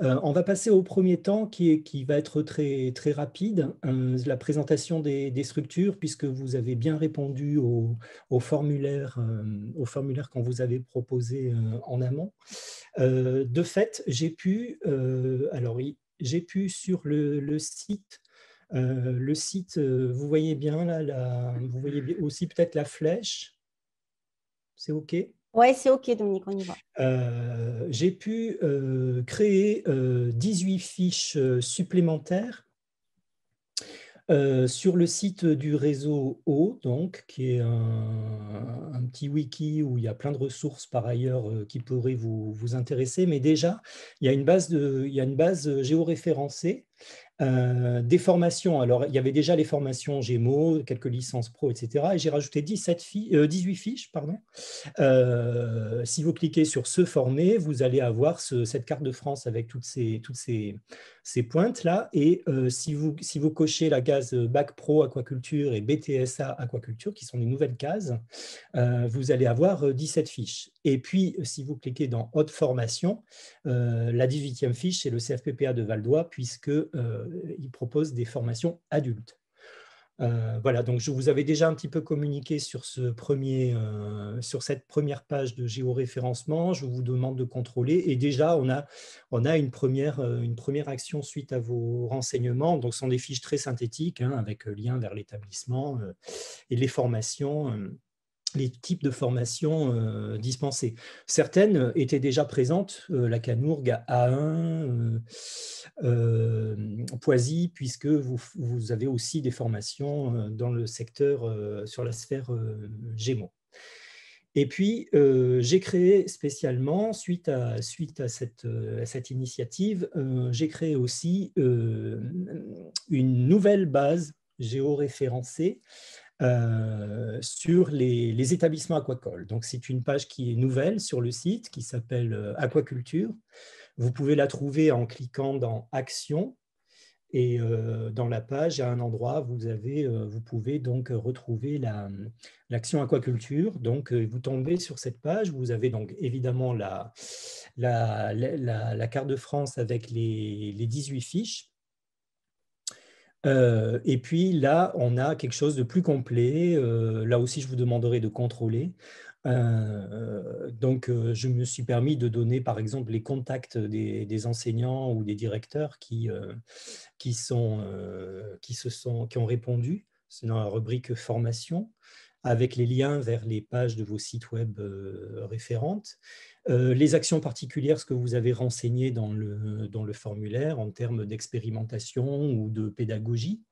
Euh, on va passer au premier temps qui, va être très, très rapide, euh, la présentation des, structures, puisque vous avez bien répondu au, formulaire, euh, formulaire qu'on vous avait proposé en amont. de fait, j'ai pu, alors pu sur le, site le site, vous voyez bien là, vous voyez aussi peut-être la flèche. C'est OK? Oui, c'est OK, Dominique, on y va. Euh, j'ai pu euh, créer 18 euh, fiches supplémentaires sur le site du réseau O, donc, qui est un, petit wiki où il y a plein de ressources par ailleurs qui pourraient vous, vous, intéresser. Mais déjà, il y a une base, de, il y a une base géoréférencée euh, des formations, alors il y avait déjà les formations Gémeaux, quelques licences pro, etc. Et j'ai rajouté 17 18 fiches. Pardon. Euh, si vous cliquez sur Se former, vous allez avoir cette carte de France avec toutes ces, toutes pointes-là. Et euh, si, vous, si vous cochez la case Bac Pro Aquaculture et BTSA Aquaculture, qui sont les nouvelles cases, vous allez avoir 17 fiches. Et puis, si vous cliquez dans Haute formation, la 18e fiche, c'est le CFPPA de Valdois, puisque euh, propose des formations adultes. Euh, voilà, donc je vous avais déjà un petit peu communiqué sur, ce premier, euh, sur cette première page de géoréférencement. Je vous demande de contrôler. Et déjà, on a, on a une, première, une première action suite à vos renseignements. Donc, ce sont des fiches très synthétiques, hein, avec lien vers l'établissement et les formations les types de formations euh, dispensées. Certaines étaient déjà présentes, euh, la Canourgue A1, euh, Poisy, puisque vous, vous, avez aussi des formations dans le secteur, sur la sphère Gémeaux. Et puis, j'ai créé spécialement, suite à, suite à, cette, à cette initiative, j'ai créé aussi une nouvelle base géoréférencée euh, sur les, établissements aquacoles. Donc, c'est une page qui est nouvelle sur le site, qui s'appelle euh, Aquaculture. Vous pouvez la trouver en cliquant dans Action. Et euh, dans la page, à un endroit, vous, avez, vous pouvez donc retrouver l'action aquaculture. Donc, vous tombez sur cette page. Vous avez donc évidemment la, carte de France avec les, les 18 fiches. Euh, et puis là, on a quelque chose de plus complet. Euh, là aussi, je vous demanderai de contrôler. Euh, donc, je me suis permis de donner, par exemple, les contacts des, enseignants ou des directeurs qui, qui, sont, qui, se sont, qui ont répondu. C'est dans la rubrique formation avec les liens vers les pages de vos sites web référentes. Euh, les actions particulières, ce que vous avez renseigné dans le, formulaire en termes d'expérimentation ou de pédagogie,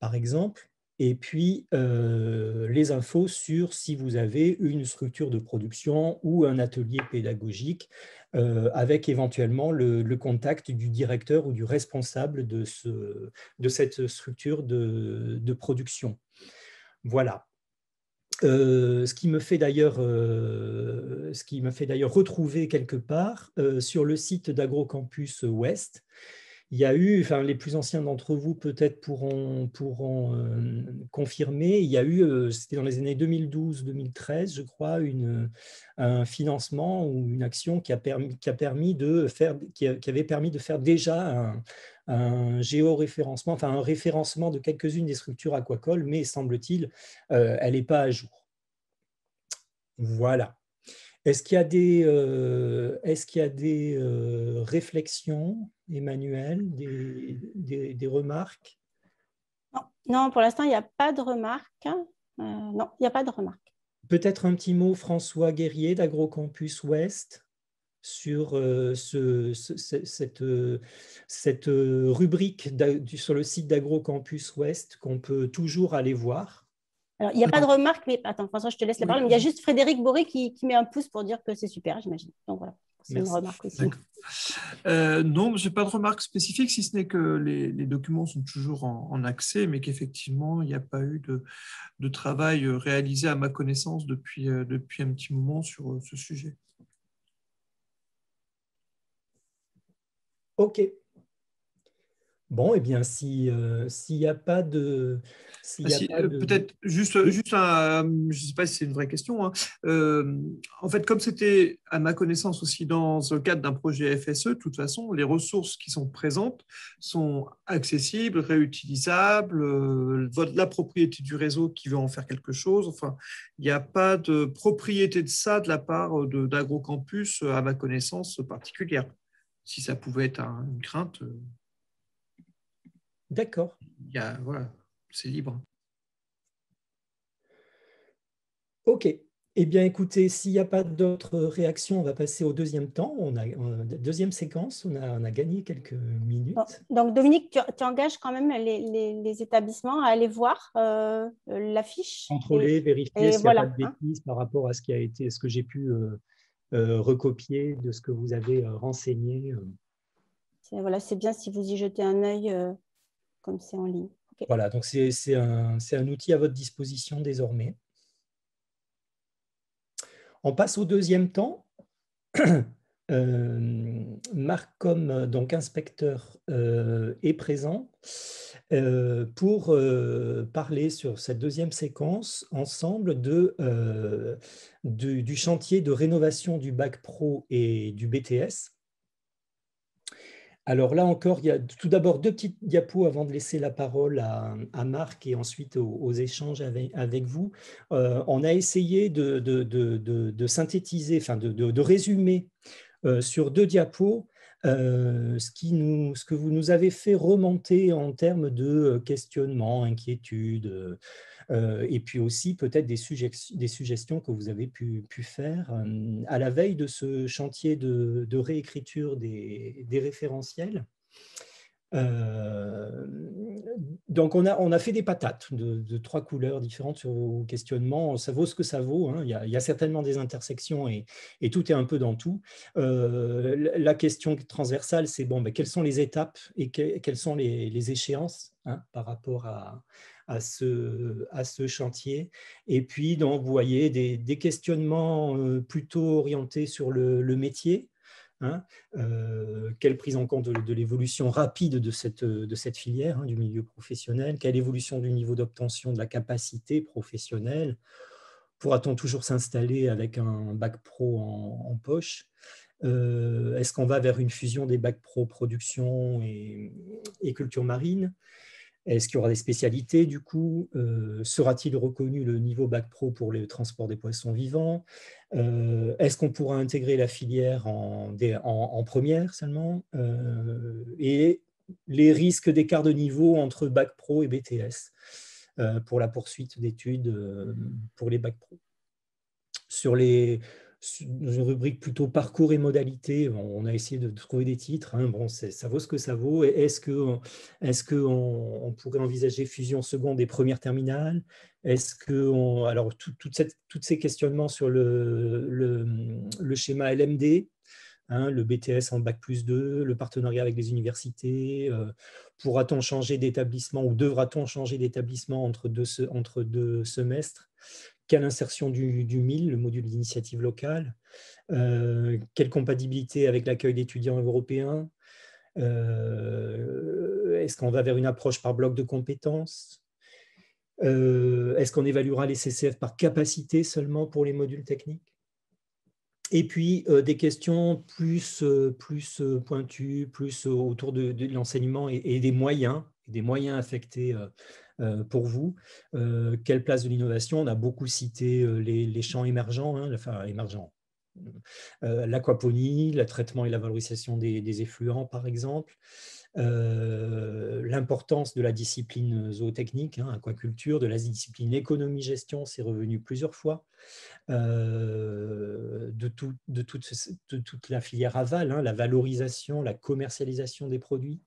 par exemple. Et puis, euh, les infos sur si vous avez une structure de production ou un atelier pédagogique euh, avec éventuellement le, contact du directeur ou du responsable de, ce, cette structure de, de production. Voilà. Euh, ce qui me fait d'ailleurs euh, m'a fait d'ailleurs retrouver quelque part euh, sur le site d'AgroCampus Ouest. Il y a eu, enfin les plus anciens d'entre vous peut-être pourront, pourront confirmer, il y a eu, c'était dans les années 2012-2013, je crois, un financement ou une action qui a permis, qui a permis de faire, qui, avait permis de faire déjà un, géoréférencement, enfin un référencement de quelques-unes des structures aquacoles, mais semble-t-il, euh, elle n'est pas à jour. Voilà. Est-ce qu'il y a des, euh, est qu'il y a des euh, réflexions, Emmanuel, des, des, remarques? Non. pour l'instant, il n'y a pas de remarques. non, il n'y a pas de remarques. Peut-être un petit mot, François Guerrier d'AgroCampus Ouest sur euh, ce, cette, euh, cette, euh, rubrique sur le site d'AgroCampus Ouest qu'on peut toujours aller voir. Alors, il n'y a pas de remarque, mais attends, François, je te laisse la parole. Mais il y a juste Frédéric Boré qui, qui, met un pouce pour dire que c'est super, j'imagine. Donc voilà, c'est une remarque aussi. non, je n'ai pas de remarque spécifique, si ce n'est que les, les, documents sont toujours en, accès, mais qu'effectivement, il n'y a pas eu de, de, travail réalisé à ma connaissance depuis, depuis un petit moment sur ce sujet. OK. Bon, eh bien, s'il n'y a pas de, ah, euh, peut-être juste, juste un, je ne sais pas si c'est une vraie question. Hein. Euh, en fait, comme c'était à ma connaissance aussi dans le cadre d'un projet FSE, de toute façon, les ressources qui sont présentes sont accessibles, réutilisables. Euh, la propriété du réseau qui veut en faire quelque chose. Enfin, il n'y a pas de propriété de ça de la part d'AgroCampus, à ma connaissance particulière. Si ça pouvait être une crainte. D'accord. Il y a, voilà c'est libre. Ok. Eh bien, écoutez, s'il n'y a pas d'autres réactions, on va passer au deuxième temps. On a, deuxième séquence, on a, on a, gagné quelques minutes. Donc, Dominique, tu, engages quand même les, établissements à aller voir euh, l'affiche Contrôler, vérifier s'il n'y a pas de hein. bêtises par rapport à ce qui a été, ce que j'ai pu euh, euh, recopier de ce que vous avez renseigné. Voilà, c'est bien si vous y jetez un œil comme c'est en ligne. Voilà, donc c'est un, outil à votre disposition désormais. On passe au deuxième temps. Euh, Marc, comme donc inspecteur, euh, est présent euh, pour parler sur cette deuxième séquence ensemble du chantier de rénovation du bac pro et du BTS alors là encore, il y a tout d'abord deux petites diapos avant de laisser la parole à, Marc et ensuite aux, échanges avec, vous. Euh, on a essayé de, synthétiser, de, résumer euh, sur deux diapos euh, ce, ce que vous nous avez fait remonter en termes de questionnement, inquiétude, et puis aussi peut-être des, des, suggestions que vous avez pu, faire euh, à la veille de ce chantier de, réécriture des, référentiels. Euh, donc on a, on a fait des patates de, trois couleurs différentes sur vos questionnements. Ça vaut ce que ça vaut. Hein. Il, y a, certainement des intersections et, tout est un peu dans tout. la question transversale, c'est bon, ben, quelles sont les étapes et quelles sont les, échéances hein, par rapport à, à ce, à ce chantier. Et puis, donc, vous voyez des, questionnements euh, plutôt orientés sur le, métier. Hein, euh, quelle prise en compte de, l'évolution rapide de cette, de cette filière, hein, du milieu professionnel, quelle évolution du niveau d'obtention de la capacité professionnelle, pourra-t-on toujours s'installer avec un bac pro en, poche euh, Est-ce qu'on va vers une fusion des bacs pro production et, et culture marine est-ce qu'il y aura des spécialités du coup? Euh, Sera-t-il reconnu le niveau bac pro pour le transport des poissons vivants? Euh, Est-ce qu'on pourra intégrer la filière en, première seulement? Euh, Et les risques d'écart de niveau entre bac pro et BTS pour la poursuite d'études pour les bac pro? Sur les, dans une rubrique plutôt parcours et modalités. On a essayé de trouver des titres. Hein. Bon, ça vaut ce que ça vaut. Est-ce que on, pourrait envisager fusion seconde et première terminale? Est-ce que alors tous ces questionnements sur le, schéma LMD, hein, le BTS en bac plus 2, le partenariat avec les universités, euh, pourra-t-on changer d'établissement ou devra-t-on changer d'établissement entre deux semestres? Quelle insertion du, MIL, le module d'initiative locale, euh, quelle compatibilité avec l'accueil d'étudiants européens, euh, est-ce qu'on va vers une approche par bloc de compétences, euh, est-ce qu'on évaluera les CCF par capacité seulement pour les modules techniques? Et puis des questions plus, pointues, plus autour de, l'enseignement et, et, des moyens, des moyens affectés pour vous. Euh, quelle place de l'innovation? On a beaucoup cité euh, les, champs émergents, hein, enfin émergents. L'aquaponie, le traitement et la valorisation des, effluents, par exemple. l'importance de la discipline zootechnique, hein, aquaculture, de la discipline économie-gestion, c'est revenu plusieurs fois, de, toute, la filière aval, hein, la valorisation, la commercialisation des produits.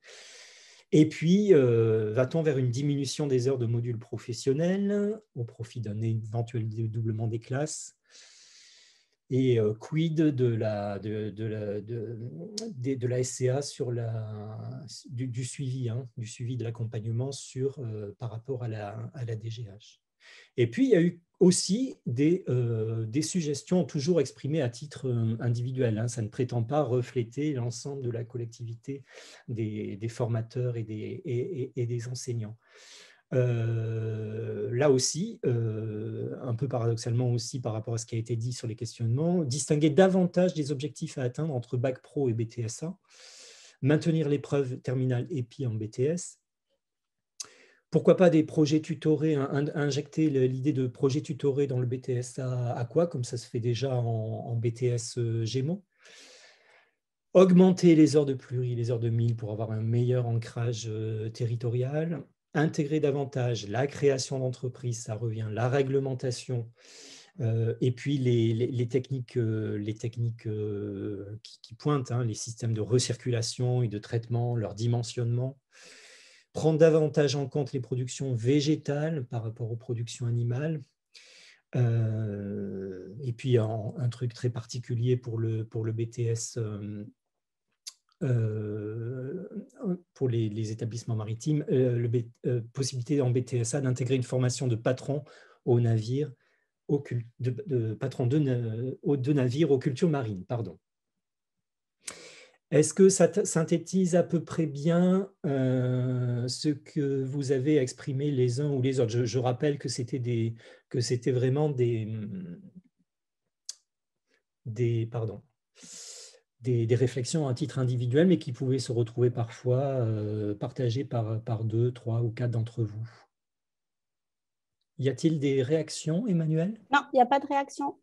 Et puis, euh, va-t-on vers une diminution des heures de modules professionnels au profit d'un éventuel dédoublement des classes Et euh, quid de la, de, la, de, la SCA sur la, du, suivi, hein, du suivi de l'accompagnement euh, par rapport à la, à la DGH Et puis, il y a eu aussi des, des suggestions toujours exprimées à titre individuel. Hein. Ça ne prétend pas refléter l'ensemble de la collectivité des, formateurs et des, enseignants. Euh, là aussi, euh, un peu paradoxalement aussi par rapport à ce qui a été dit sur les questionnements, distinguer davantage des objectifs à atteindre entre Bac Pro et BTSA, maintenir l'épreuve terminale EPI en BTS, pourquoi pas des projets tutorés, injecter l'idée de projets tutorés dans le BTSA à quoi, comme ça se fait déjà en, BTS euh, Gémeaux. Augmenter les heures de pluri, les heures de mille pour avoir un meilleur ancrage territorial, intégrer davantage la création d'entreprises, ça revient, la réglementation, euh, et puis les, techniques, les techniques euh, euh, qui, pointent, hein, les systèmes de recirculation et de traitement, leur dimensionnement, prendre davantage en compte les productions végétales par rapport aux productions animales, et puis un, truc très particulier pour le, pour BTS euh, pour les, établissements maritimes, euh, la euh, possibilité en BTSA d'intégrer une formation de patron au navire, au, de, patron de, de navire aux cultures marines. Pardon. Est-ce que ça synthétise à peu près bien ce que vous avez exprimé les uns ou les autres? Je, rappelle que c'était vraiment des, réflexions à titre individuel, mais qui pouvaient se retrouver parfois euh, partagées par, par deux, trois ou quatre d'entre vous. Y a-t-il des réactions, Emmanuel? Non, il n'y a pas de réaction.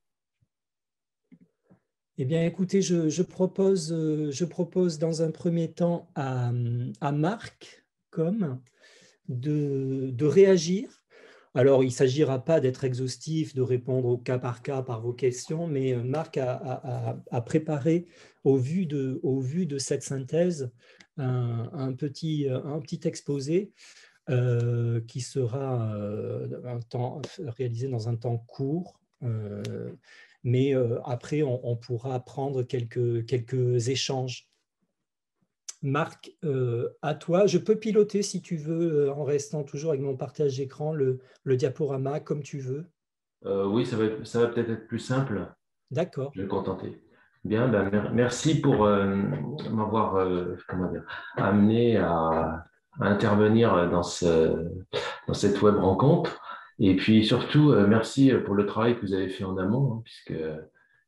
Eh bien, écoutez, je, propose, euh, je propose dans un premier temps à, Marc, comme, de, réagir alors, il ne s'agira pas d'être exhaustif, de répondre au cas par cas par vos questions, mais euh, Marc a, préparé, au vu, de, au vu, de, cette synthèse, un, petit, un petit, exposé euh, qui sera euh, réalisé dans un temps court. Mais après, on, on, pourra prendre quelques, quelques échanges Marc, euh, à toi. Je peux piloter si tu veux, euh, en restant toujours avec mon partage d'écran, le, diaporama comme tu veux. Euh, oui, ça va, ça va peut-être être plus simple. D'accord. Je vais me contenter. Bien, ben, merci pour m'avoir amené à, intervenir dans, ce, dans cette web rencontre. Et puis surtout, merci pour le travail que vous avez fait en amont, hein, puisque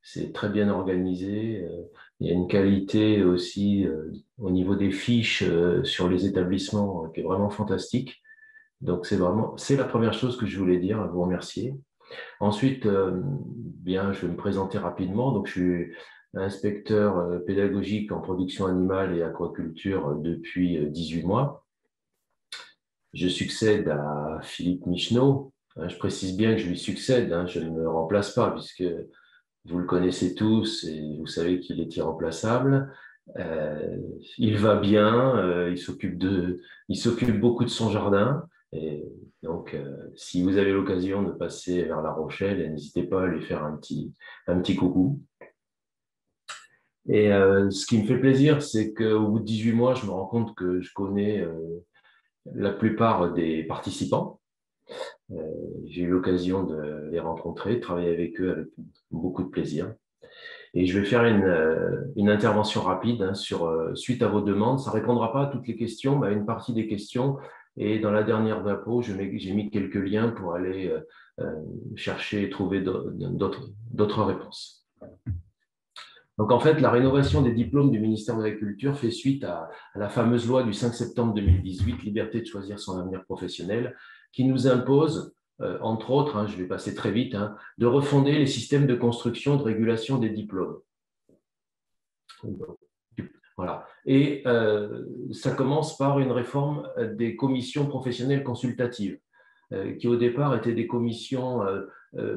c'est très bien organisé. Il y a une qualité aussi euh, au niveau des fiches euh, sur les établissements euh, qui est vraiment fantastique. Donc c'est vraiment c'est la première chose que je voulais dire, vous remercier. Ensuite, bien, je vais me présenter rapidement. Donc je suis inspecteur pédagogique en production animale et aquaculture depuis 18 mois. Je succède à Philippe Michneau. Je précise bien que je lui succède, hein, je ne me remplace pas puisque vous le connaissez tous et vous savez qu'il est irremplaçable. Euh, il va bien, euh, il s'occupe beaucoup de son jardin. Donc, euh, si vous avez l'occasion de passer vers La Rochelle, n'hésitez pas à lui faire un petit, un petit coucou. Et ce qui me fait plaisir, c'est qu'au bout de 18 mois, je me rends compte que je connais la plupart des participants. Euh, j'ai eu l'occasion de les rencontrer, de travailler avec eux avec beaucoup de plaisir. Et je vais faire une, euh, intervention rapide hein, sur, euh, suite à vos demandes. Ça ne répondra pas à toutes les questions, mais à une partie des questions. Et dans la dernière diapo, j'ai mis quelques liens pour aller chercher et trouver d'autres réponses. Donc en fait, la rénovation des diplômes du ministère de l'Agriculture fait suite à, la fameuse loi du 5 septembre 2018, Liberté de choisir son avenir professionnel, qui nous impose, euh, entre autres, hein, je vais passer très vite, hein, de refonder les systèmes de construction, de régulation des diplômes. Voilà. Et euh, ça commence par une réforme des commissions professionnelles consultatives, euh, qui au départ étaient des commissions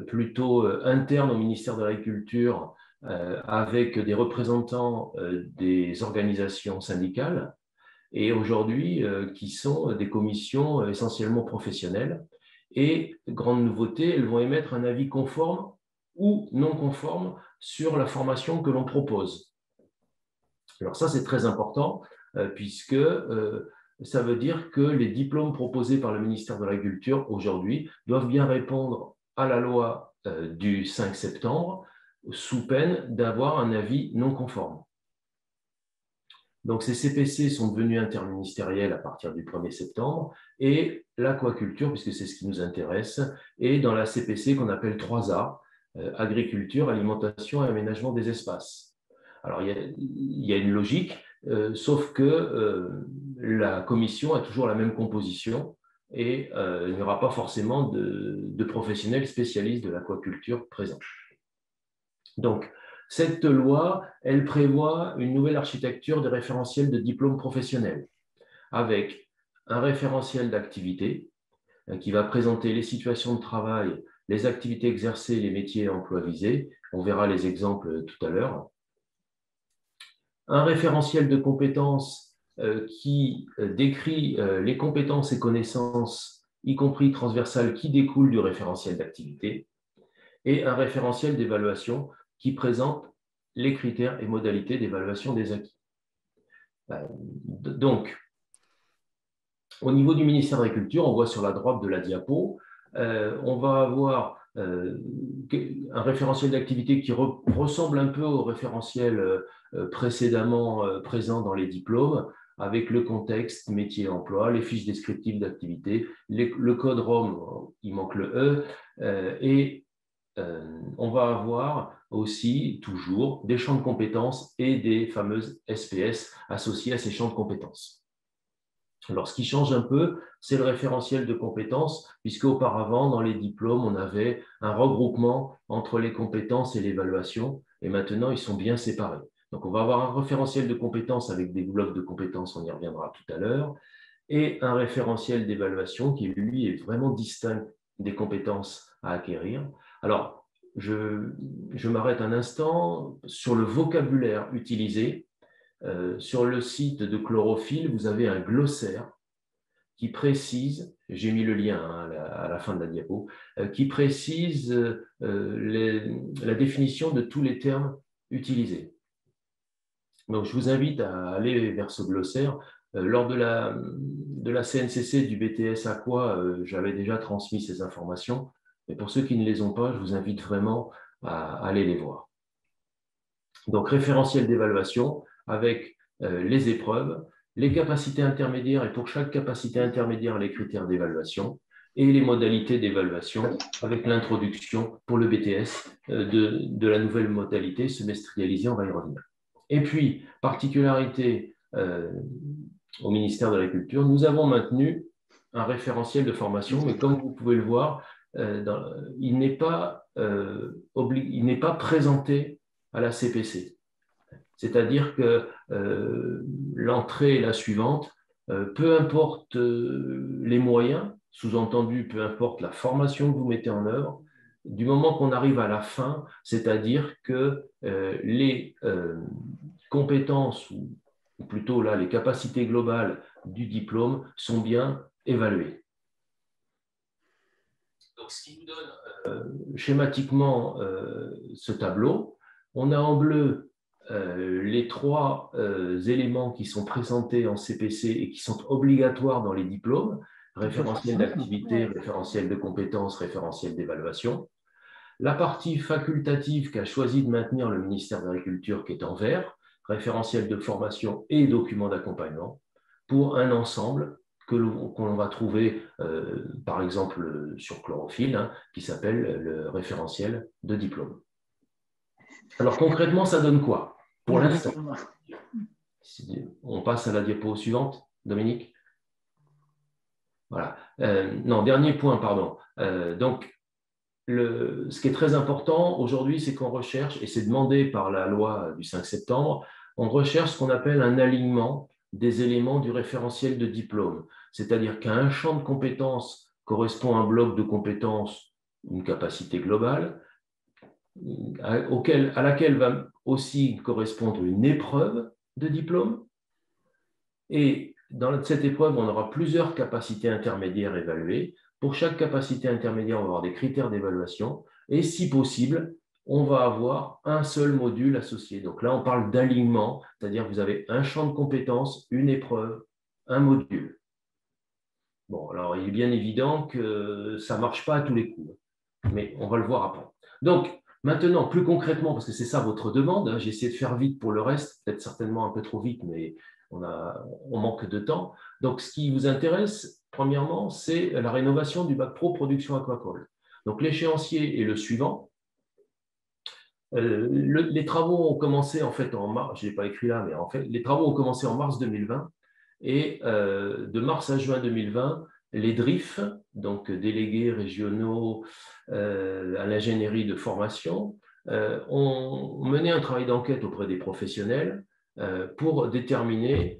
plutôt internes au ministère de l'Agriculture, avec des représentants des organisations syndicales, et aujourd'hui euh, qui sont des commissions euh, essentiellement professionnelles. Et grande nouveauté, elles vont émettre un avis conforme ou non conforme sur la formation que l'on propose. Alors ça, c'est très important euh, puisque ça veut dire que les diplômes proposés par le ministère de l'Agriculture aujourd'hui doivent bien répondre à la loi euh, du 5 septembre sous peine d'avoir un avis non conforme. Donc ces CPC sont devenus interministériels à partir du 1er septembre et l'aquaculture, puisque c'est ce qui nous intéresse, est dans la CPC qu'on appelle 3A, euh, agriculture, alimentation et aménagement des espaces. Alors il y a, une logique, euh, sauf que euh, la commission a toujours la même composition et il n'y aura pas forcément de, de professionnels spécialistes de l'aquaculture présents. Donc, cette loi, elle prévoit une nouvelle architecture de référentiel de diplôme professionnel avec un référentiel d'activité euh, qui va présenter les situations de travail, les activités exercées, les métiers et emplois visés. On verra les exemples tout à l'heure. Un référentiel de compétences euh, qui euh, décrit les compétences et connaissances, y compris transversales, qui découlent du référentiel d'activité. Et un référentiel d'évaluation qui présente les critères et modalités d'évaluation des acquis. Euh, donc, au niveau du ministère de l'Agriculture, on voit sur la droite de la diapo, euh, on va avoir euh, un référentiel d'activité qui ressemble un peu au référentiel précédemment présent dans les diplômes, avec le contexte métier-emploi, les fiches descriptives d'activité, le code ROM, il manque le E, et on va avoir aussi toujours des champs de compétences et des fameuses SPS associées à ces champs de compétences. Alors, ce qui change un peu, c'est le référentiel de compétences, puisque auparavant, dans les diplômes, on avait un regroupement entre les compétences et l'évaluation, et maintenant, ils sont bien séparés. Donc, on va avoir un référentiel de compétences avec des blocs de compétences, on y reviendra tout à l'heure, et un référentiel d'évaluation qui, lui, est vraiment distinct des compétences à acquérir. Alors, je, m'arrête un instant sur le vocabulaire utilisé. Euh, sur le site de Chlorophylle, vous avez un glossaire qui précise, j'ai mis le lien hein, à, la, fin de la diapo, euh, qui précise euh, la définition de tous les termes utilisés. Donc, je vous invite à aller vers ce glossaire. lors de la, de CNCC du BTS Aqua, j'avais déjà transmis ces informations. Mais pour ceux qui ne les ont pas, je vous invite vraiment à aller les voir. Donc, référentiel d'évaluation avec euh, les épreuves, les capacités intermédiaires et pour chaque capacité intermédiaire, les critères d'évaluation et les modalités d'évaluation avec l'introduction pour le BTS euh, de, la nouvelle modalité semestrialisée, on va y revenir. Et puis, particularité euh, au ministère de la Culture, nous avons maintenu un référentiel de formation, mais comme vous pouvez le voir, euh, il n'est pas, euh, présenté à la CPC. C'est-à-dire que euh, l'entrée est la suivante, peu importe les moyens, sous-entendu, peu importe la formation que vous mettez en œuvre, du moment qu'on arrive à la fin, c'est-à-dire que les compétences, ou plutôt là, les capacités globales du diplôme sont bien évaluées ce qui nous donne euh, schématiquement euh, ce tableau. On a en bleu euh, les trois éléments qui sont présentés en CPC et qui sont obligatoires dans les diplômes, référentiel d'activité, référentiel de compétences, référentiel d'évaluation. La partie facultative qu'a choisi de maintenir le ministère de l'Agriculture, qui est en vert, référentiel de formation et document d'accompagnement, pour un ensemble qu'on va trouver, euh, par exemple, sur chlorophylle, hein, qui s'appelle le référentiel de diplôme. Alors concrètement, ça donne quoi Pour l'instant, on passe à la diapo suivante, Dominique? Voilà. Euh, non, dernier point, pardon. Euh, donc, le, ce qui est très important aujourd'hui, c'est qu'on recherche, et c'est demandé par la loi du 5 septembre, on recherche ce qu'on appelle un alignement des éléments du référentiel de diplôme. C'est-à-dire qu'à un champ de compétences correspond un bloc de compétences, une capacité globale, à, laquelle va aussi correspondre une épreuve de diplôme. Et dans cette épreuve, on aura plusieurs capacités intermédiaires évaluées. Pour chaque capacité intermédiaire, on va avoir des critères d'évaluation. Et si possible, on va avoir un seul module associé. Donc là, on parle d'alignement, c'est-à-dire que vous avez un champ de compétences, une épreuve, un module. Bon, alors il est bien évident que ça ne marche pas à tous les coups, mais on va le voir après. Donc, maintenant, plus concrètement, parce que c'est ça votre demande, hein, j'ai essayé de faire vite pour le reste, peut-être certainement un peu trop vite, mais on, manque de temps. Donc, ce qui vous intéresse, premièrement, c'est la rénovation du bac pro production aquacole. Donc, l'échéancier est le suivant. Euh, les travaux ont commencé en fait en mars, je pas écrit là, mais en fait, les travaux ont commencé en mars 2020 et euh, de mars à juin 2020, les DRIF, donc délégués régionaux euh, à l'ingénierie de formation, ont mené un travail d'enquête auprès des professionnels pour déterminer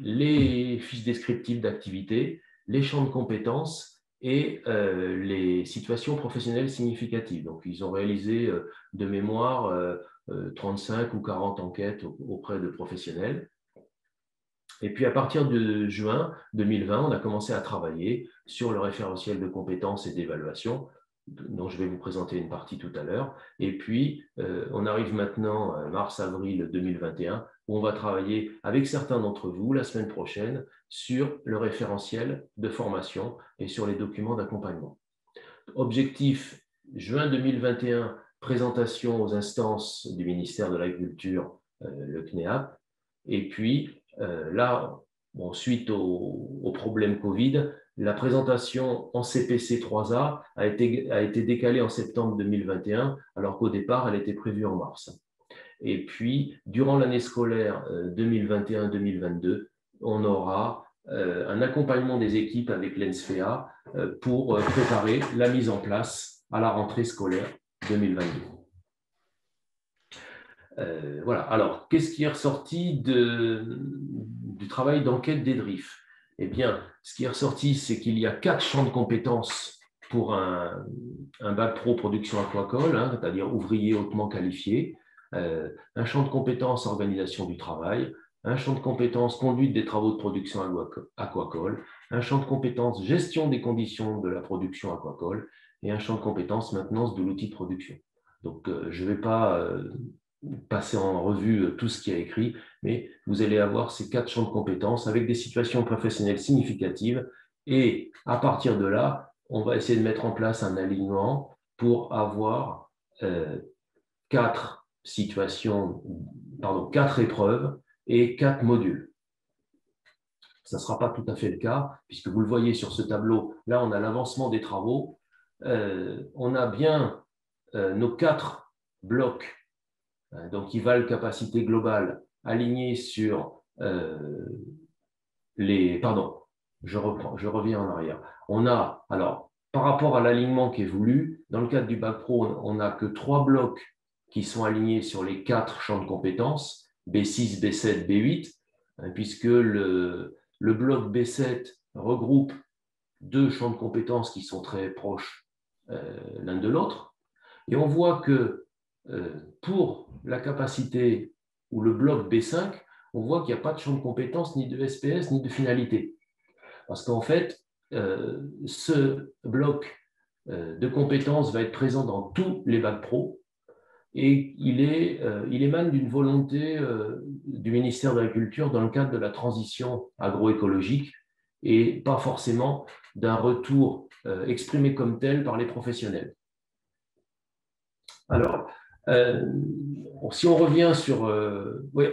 les fiches descriptives d'activité, les champs de compétences et euh, les situations professionnelles significatives. Donc, ils ont réalisé euh, de mémoire 35 euh, ou 40 enquêtes auprès de professionnels. Et puis, à partir de juin 2020, on a commencé à travailler sur le référentiel de compétences et d'évaluation, dont je vais vous présenter une partie tout à l'heure. Et puis, on arrive maintenant, mars-avril 2021, où on va travailler avec certains d'entre vous la semaine prochaine sur le référentiel de formation et sur les documents d'accompagnement. Objectif, juin 2021, présentation aux instances du ministère de l'Agriculture, euh, le CNEAP. Et puis, euh, là, suite au, problème Covid, la présentation en CPC 3A a été, a été décalée en septembre 2021, alors qu'au départ, elle était prévue en mars. Et puis, durant l'année scolaire 2021-2022, euh, on aura euh, un accompagnement des équipes avec l'ENSFEA pour préparer la mise en place à la rentrée scolaire 2022. Voilà. Alors, qu'est-ce qui est ressorti du travail d'enquête des DRIF Eh bien, ce qui est ressorti, c'est qu'il y a quatre champs de compétences pour un, bac pro production aquacole, hein, c'est-à-dire ouvrier hautement qualifié. Euh, un champ de compétences organisation du travail, un champ de compétences conduite des travaux de production aquacole, un champ de compétences gestion des conditions de la production aquacole et un champ de compétences maintenance de l'outil de production. Donc, euh, je ne vais pas euh, passer en revue tout ce qui est écrit, mais vous allez avoir ces quatre champs de compétences avec des situations professionnelles significatives et à partir de là, on va essayer de mettre en place un alignement pour avoir quatre situations, pardon, quatre épreuves et quatre modules. Ça ne sera pas tout à fait le cas, puisque vous le voyez sur ce tableau, là on a l'avancement des travaux. Euh, on a bien euh, nos quatre blocs, euh, donc qui valent capacité globale, alignés sur les... Pardon, je, reprends, je reviens en arrière. On a, alors, par rapport à l'alignement qui est voulu, dans le cadre du bac pro, on n'a que trois blocs qui sont alignés sur les quatre champs de compétences, B6, B7, B8, puisque le, bloc B7 regroupe deux champs de compétences qui sont très proches euh, l'un de l'autre. Et on voit que euh, pour la capacité ou le bloc B5, on voit qu'il n'y a pas de champ de compétences ni de SPS ni de finalité. Parce qu'en fait, euh, ce bloc de compétences va être présent dans tous les bacs pro, et il, euh, il émane d'une volonté euh, du ministère de l'Agriculture dans le cadre de la transition agroécologique et pas forcément d'un retour euh, exprimé comme tel par les professionnels. Alors, si on revient sur... oui,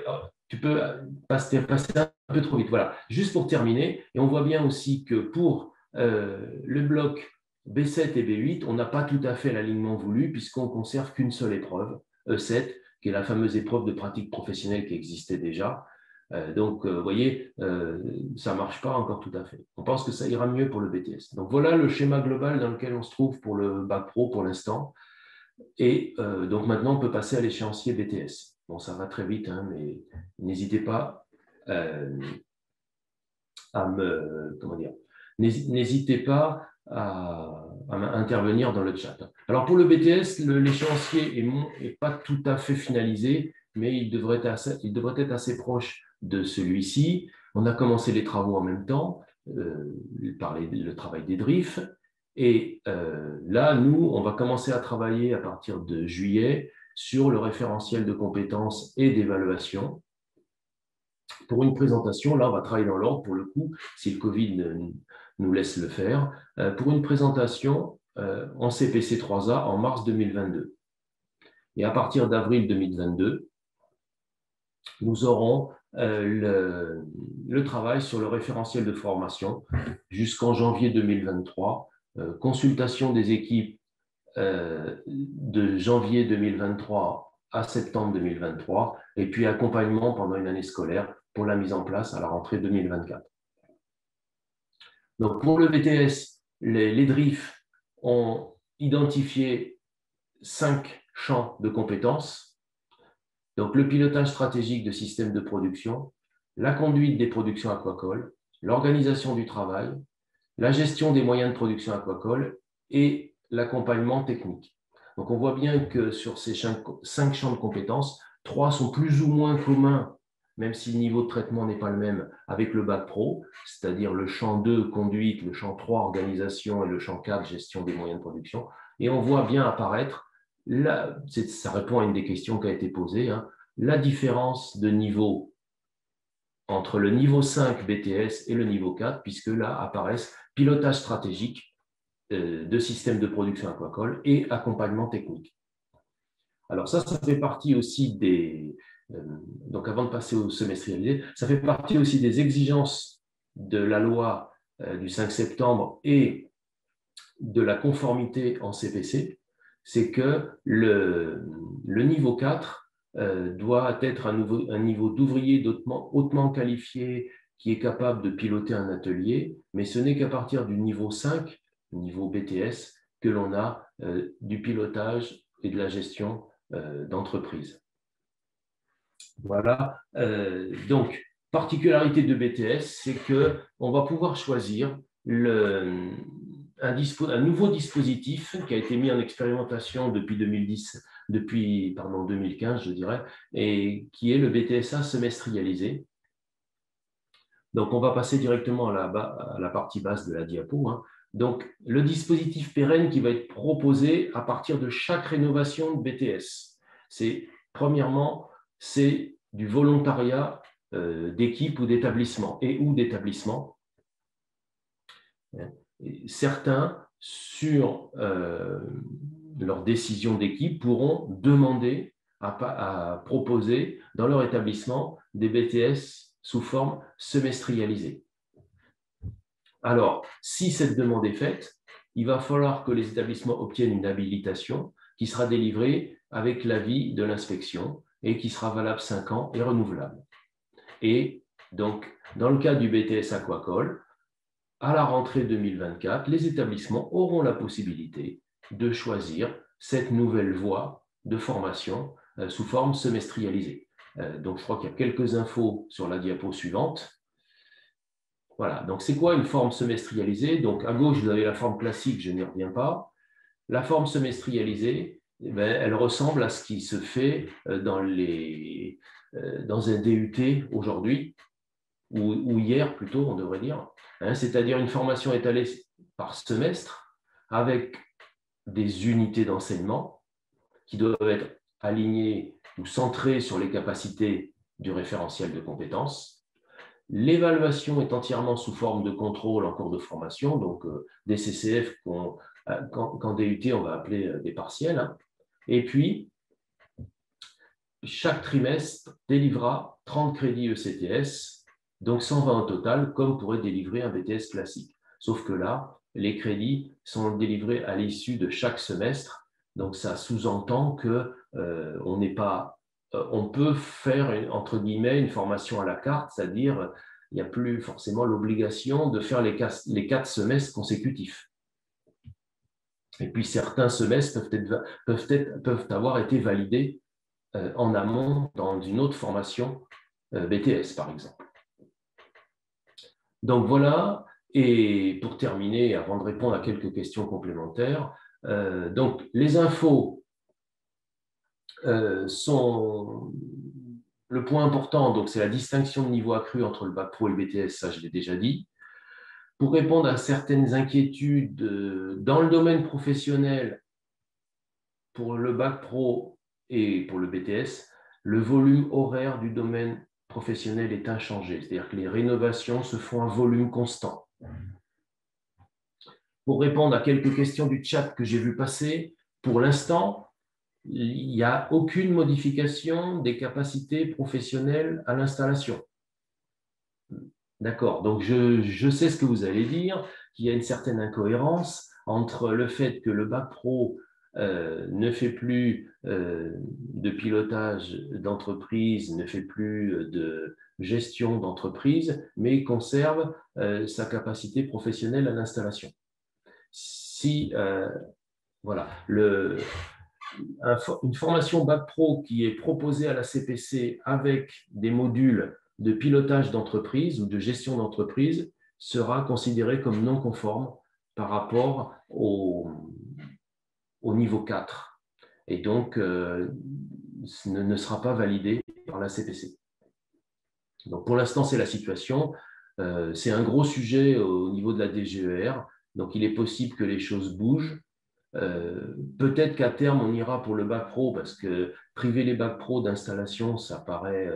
tu peux passer, passer, un peu trop vite. Voilà, juste pour terminer, et on voit bien aussi que pour le bloc B7 et B8, on n'a pas tout à fait l'alignement voulu puisqu'on conserve qu'une seule épreuve, E7, qui est la fameuse épreuve de pratique professionnelle qui existait déjà. Euh, donc, euh, vous voyez, euh, ça ne marche pas encore tout à fait. On pense que ça ira mieux pour le BTS. Donc, voilà le schéma global dans lequel on se trouve pour le bac pro pour l'instant. Et donc, maintenant, on peut passer à l'échéancier BTS. Bon, ça va très vite, hein, mais n'hésitez pas à me. Comment dire N'hésitez pas à, intervenir dans le chat. Alors pour le BTS, l'échéancier n'est pas tout à fait finalisé, mais il devrait, être assez, il devrait être assez proche de celui-ci. On a commencé les travaux en même temps, euh, par le travail des drifts. Et euh, là, nous, on va commencer à travailler à partir de juillet sur le référentiel de compétences et d'évaluation Pour une présentation, là, on va travailler dans l'ordre pour le coup, si le Covid nous laisse le faire. Pour une présentation en CPC 3A en mars 2022. Et à partir d'avril 2022, nous aurons euh, le, travail sur le référentiel de formation jusqu'en janvier 2023, euh, consultation des équipes euh, de janvier 2023 à septembre 2023, et puis accompagnement pendant une année scolaire pour la mise en place à la rentrée 2024. Donc pour le BTS, les, les DRIF ont identifié cinq champs de compétences. Donc le pilotage stratégique de systèmes de production, la conduite des productions aquacoles, l'organisation du travail, la gestion des moyens de production aquacole et l'accompagnement technique. Donc on voit bien que sur ces cinq champs de compétences, trois sont plus ou moins communs, même si le niveau de traitement n'est pas le même avec le bac pro, c'est-à-dire le champ 2, conduite, le champ 3, organisation et le champ 4, gestion des moyens de production. Et on voit bien apparaître ça répond à une des questions qui a été posée, hein. la différence de niveau entre le niveau 5 BTS et le niveau 4, puisque là apparaissent pilotage stratégique euh, de systèmes de production aquacole et accompagnement technique. Alors ça, ça fait partie aussi des... Euh, donc avant de passer au semestrialisé, ça fait partie aussi des exigences de la loi euh, du 5 septembre et de la conformité en CPC, c'est que le, niveau 4 euh, doit être un, niveau d'ouvrier hautement, qualifié qui est capable de piloter un atelier, mais ce n'est qu'à partir du niveau 5, niveau BTS, que l'on a euh, du pilotage et de la gestion euh, d'entreprise. Voilà. donc, particularité de BTS, c'est qu'on va pouvoir choisir un, nouveau dispositif qui a été mis en expérimentation depuis 2010, depuis pardon, 2015, je dirais, et qui est le BTSA semestrialisé. Donc, on va passer directement à la, à la partie basse de la diapo. Hein. Donc, le dispositif pérenne qui va être proposé à partir de chaque rénovation de BTS. C'est, premièrement, c'est du volontariat euh, d'équipe ou d'établissement et ou d'établissement certains, sur euh, leur décision d'équipe, pourront demander à, proposer dans leur établissement des BTS sous forme semestrialisée. Alors, si cette demande est faite, il va falloir que les établissements obtiennent une habilitation qui sera délivrée avec l'avis de l'inspection et qui sera valable 5 ans et renouvelable. Et donc, dans le cas du BTS aquacole, à la rentrée 2024, les établissements auront la possibilité de choisir cette nouvelle voie de formation euh, sous forme semestrialisée. Euh, donc, je crois qu'il y a quelques infos sur la diapo suivante. Voilà, donc c'est quoi une forme semestrialisée? Donc, à gauche, vous avez la forme classique, je n'y reviens pas. La forme semestrialisée, eh ben, elle ressemble à ce qui se fait euh, dans, les, dans un DUT aujourd'hui, ou hier plutôt, on devrait dire. Hein, c'est-à-dire une formation étalée par semestre avec des unités d'enseignement qui doivent être alignées ou centrées sur les capacités du référentiel de compétences. L'évaluation est entièrement sous forme de contrôle en cours de formation, donc euh, des CCF qu'en euh, DUT on va appeler euh, des partiels. Et puis, chaque trimestre délivra 30 crédits ECTS donc 120 au total, comme pourrait délivrer un BTS classique. Sauf que là, les crédits sont délivrés à l'issue de chaque semestre. Donc ça sous-entend que euh, on n'est pas, euh, on peut faire entre guillemets une formation à la carte, c'est-à-dire il n'y a plus forcément l'obligation de faire les, quatre semestres consécutifs. Et puis certains semestres peuvent, peuvent, avoir été validés euh, en amont dans une autre formation BTS, par exemple. Donc voilà, et pour terminer, avant de répondre à quelques questions complémentaires, euh, donc les infos euh, sont le point important, donc c'est la distinction de niveau accru entre le bac pro et le BTS, ça je l'ai déjà dit. Pour répondre à certaines inquiétudes euh, dans le domaine professionnel, pour le bac pro et pour le BTS, le volume horaire du domaine professionnelle est inchangée, c'est-à-dire que les rénovations se font à volume constant. Pour répondre à quelques questions du chat que j'ai vu passer, pour l'instant, il n'y a aucune modification des capacités professionnelles à l'installation. D'accord, donc je, sais ce que vous allez dire, qu'il y a une certaine incohérence entre le fait que le bac pro euh, ne fait plus euh, de pilotage d'entreprise, ne fait plus de gestion d'entreprise, mais conserve euh, sa capacité professionnelle à l'installation. Si, voilà, le, une formation bac pro qui est proposée à la CPC avec des modules de pilotage d'entreprise ou de gestion d'entreprise sera considérée comme non conforme par rapport au, au niveau 4 et donc euh, ne, ne, sera pas validé par la CPC. Donc pour l'instant, c'est la situation. Euh, c'est un gros sujet au niveau de la DGER, donc il est possible que les choses bougent. Euh, peut-être qu'à terme, on ira pour le bac pro, parce que priver les bacs pro d'installation, ça paraît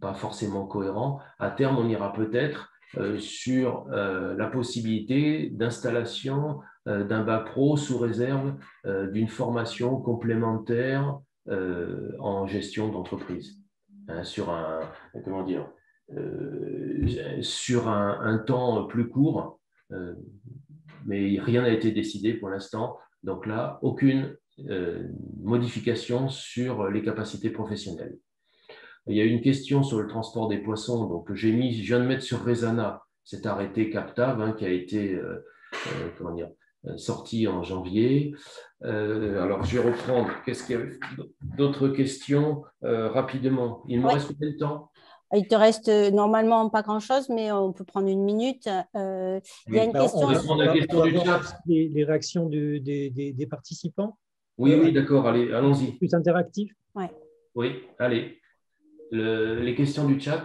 pas forcément cohérent. À terme, on ira peut-être sur la possibilité d'installation euh, d'un bac pro sous réserve euh, d'une formation complémentaire euh, en gestion d'entreprise hein, sur un comment dire sur un, temps plus court, mais rien n'a été décidé pour l'instant. Donc là, aucune modification sur les capacités professionnelles. Il y a une question sur le transport des poissons. Donc, j'ai mis, je viens de mettre sur Resana cet arrêté captable hein, qui a été comment dire, euh, sorti en janvier. Euh, alors, je vais reprendre. Qu'est-ce qu'il y a d'autres questions euh, rapidement? Il me reste combien de temps? Il te reste normalement pas grand-chose, mais on peut prendre une minute. il y a une question. On va question du chat. Les, réactions des, participants Oui, oui, d'accord. Allez, allons-y. Plus interactif ouais. Oui, allez. les questions du chat,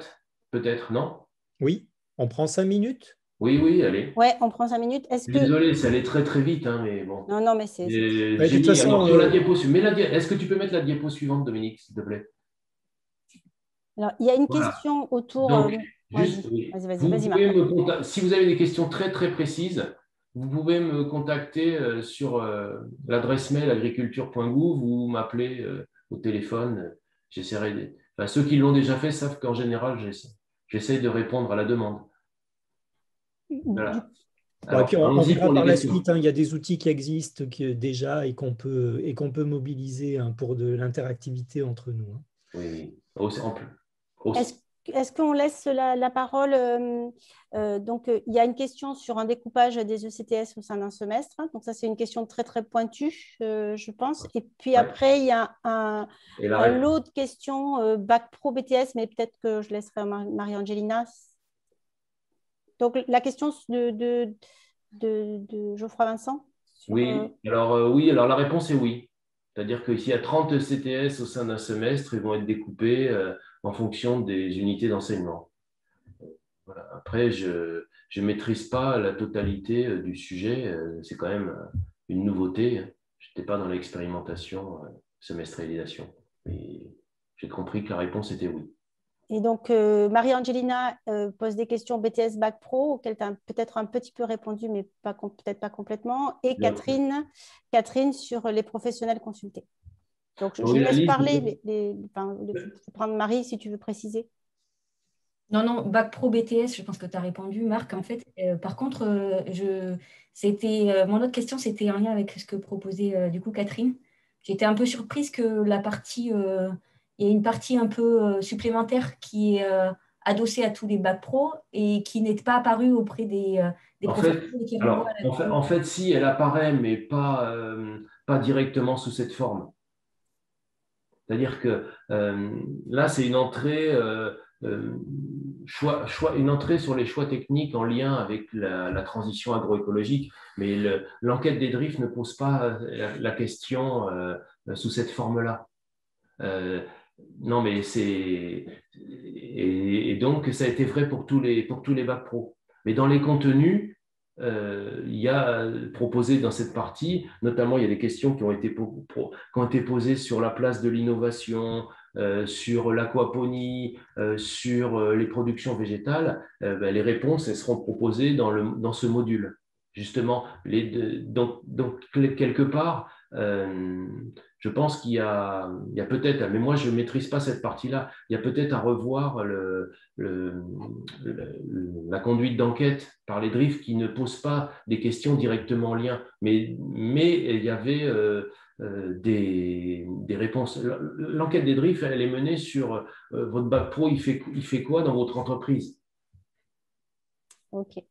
peut-être, non? Oui, on prend cinq minutes? Oui, oui, allez. Ouais, on prend cinq minutes. Est-ce que... Désolé, ça allait très très vite, hein, mais bon. Non, non, mais c'est. de toute façon, la euh, diapo, la... Est-ce que tu peux mettre la diapo suivante, Dominique, s'il te plaît? Alors, il y a une question autour. Donc, euh, juste, vas-y, vas-y, vas-y. Si vous avez des questions très très précises, vous pouvez me contacter euh, sur l'adresse mail agriculture.gouv ou m'appeler au téléphone. J'essaierai. De... Enfin, ceux qui l'ont déjà fait savent qu'en général, j'essaie de répondre à la demande. Voilà. puis on, verra par la suite, hein, il y a des outils qui existent déjà et qu'on peut, et qu'on peut mobiliser hein, pour de l'interactivité entre nous. Hein. Oui, en plus. Est-ce qu'on laisse la, parole euh, euh, Donc, euh, il y a une question sur un découpage des ECTS au sein d'un semestre. Donc, ça, c'est une question très, très pointue, je pense. Et puis après, il y a un, lot de questions Bac Pro BTS, mais peut-être que je laisserai Marie-Angelina donc, la question de, de, de, Geoffroy Vincent Oui, alors, oui, alors la réponse est oui. C'est-à-dire que s'il y a 30 CTS au sein d'un semestre, ils vont être découpés en fonction des unités d'enseignement. Après, je ne maîtrise pas la totalité du sujet. C'est quand même une nouveauté. Je n'étais pas dans l'expérimentation semestrialisation. Mais j'ai compris que la réponse était oui. Et donc, euh, Marie-Angelina euh, pose des questions BTS Bac Pro, auxquelles tu as peut-être un petit peu répondu, mais peut-être pas complètement. Et Catherine, Catherine sur les professionnels consultés. Donc, je, laisse parler. Les, je prendre Marie si tu veux préciser. Non, non, Bac Pro BTS, je pense que tu as répondu, Marc. En fait, euh, par contre, je, c'était, mon autre question, c'était en lien avec ce que proposait du coup Catherine. J'étais un peu surprise que la partie il y a une partie un peu euh, supplémentaire qui est euh, adossée à tous les bacs pro et qui n'est pas apparue auprès des, euh, des en Fait, en, fait, si, elle apparaît, mais pas, pas directement sous cette forme. C'est-à-dire que là, c'est une entrée, choix, choix, une entrée sur les choix techniques en lien avec la, transition agroécologique, mais l'enquête des drifts ne pose pas la, question sous cette forme-là. Non, mais c'est. Et, donc, ça a été vrai pour tous les, pour tous les bacs pro. Mais dans les contenus, euh, il y a proposé dans cette partie, notamment, il y a des questions qui ont été, posées sur la place de l'innovation, sur l'aquaponie, sur les productions végétales, ben, les réponses elles seront proposées dans, ce module. Justement, donc, quelque part, je pense qu'il y a, a peut-être, mais moi je ne maîtrise pas cette partie-là, il y a peut-être à revoir le, la conduite d'enquête par les drifts qui ne posent pas des questions directement en lien, mais, mais il y avait euh, euh, des, des, réponses. L'enquête des drifts, elle est menée sur euh, votre bac pro, il fait, il fait quoi dans votre entreprise?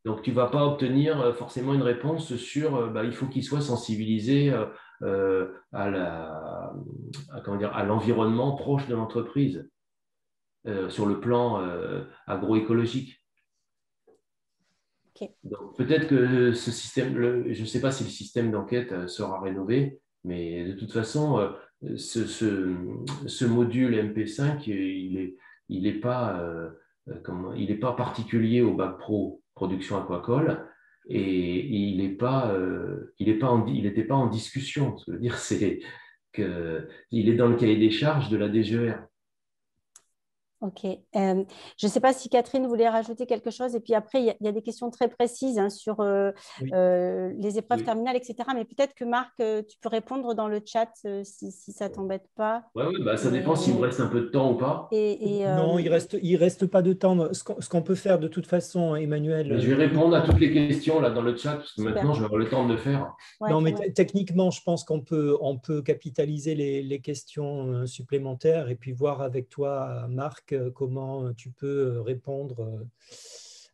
Donc, tu ne vas pas obtenir forcément une réponse sur bah, il faut qu'il soit sensibilisé à, la, à l'environnement proche de l'entreprise euh, sur le plan euh, agroécologique. Peut-être que ce système, je ne sais pas si le système d'enquête sera rénové, mais de toute façon, ce, ce, module MP5, il n'est il est pas, pas particulier au bac pro production aquacole et, il n'est pas, euh, il pas il n'était pas en discussion. Ce que je veux dire, c'est qu'il est dans le cahier des charges de la DGER. Ok. Euh, je ne sais pas si Catherine voulait rajouter quelque chose. Et puis après, il y, a des questions très précises hein, sur euh, euh, les épreuves terminales, etc. Mais peut-être que Marc, tu peux répondre dans le chat si, ça ne t'embête pas. Oui, ouais, bah, ça dépend s'il me reste un peu de temps ou pas. Et, non, il ne reste, il reste pas de temps. Ce qu'on peut faire de toute façon, Emmanuel. Je vais répondre à toutes les questions là, dans le chat, parce que maintenant, je vais avoir le temps de le faire. non, mais techniquement, je pense qu'on peut, on peut capitaliser les, les questions supplémentaires et puis voir avec toi, Marc euh, comment euh, tu peux euh, répondre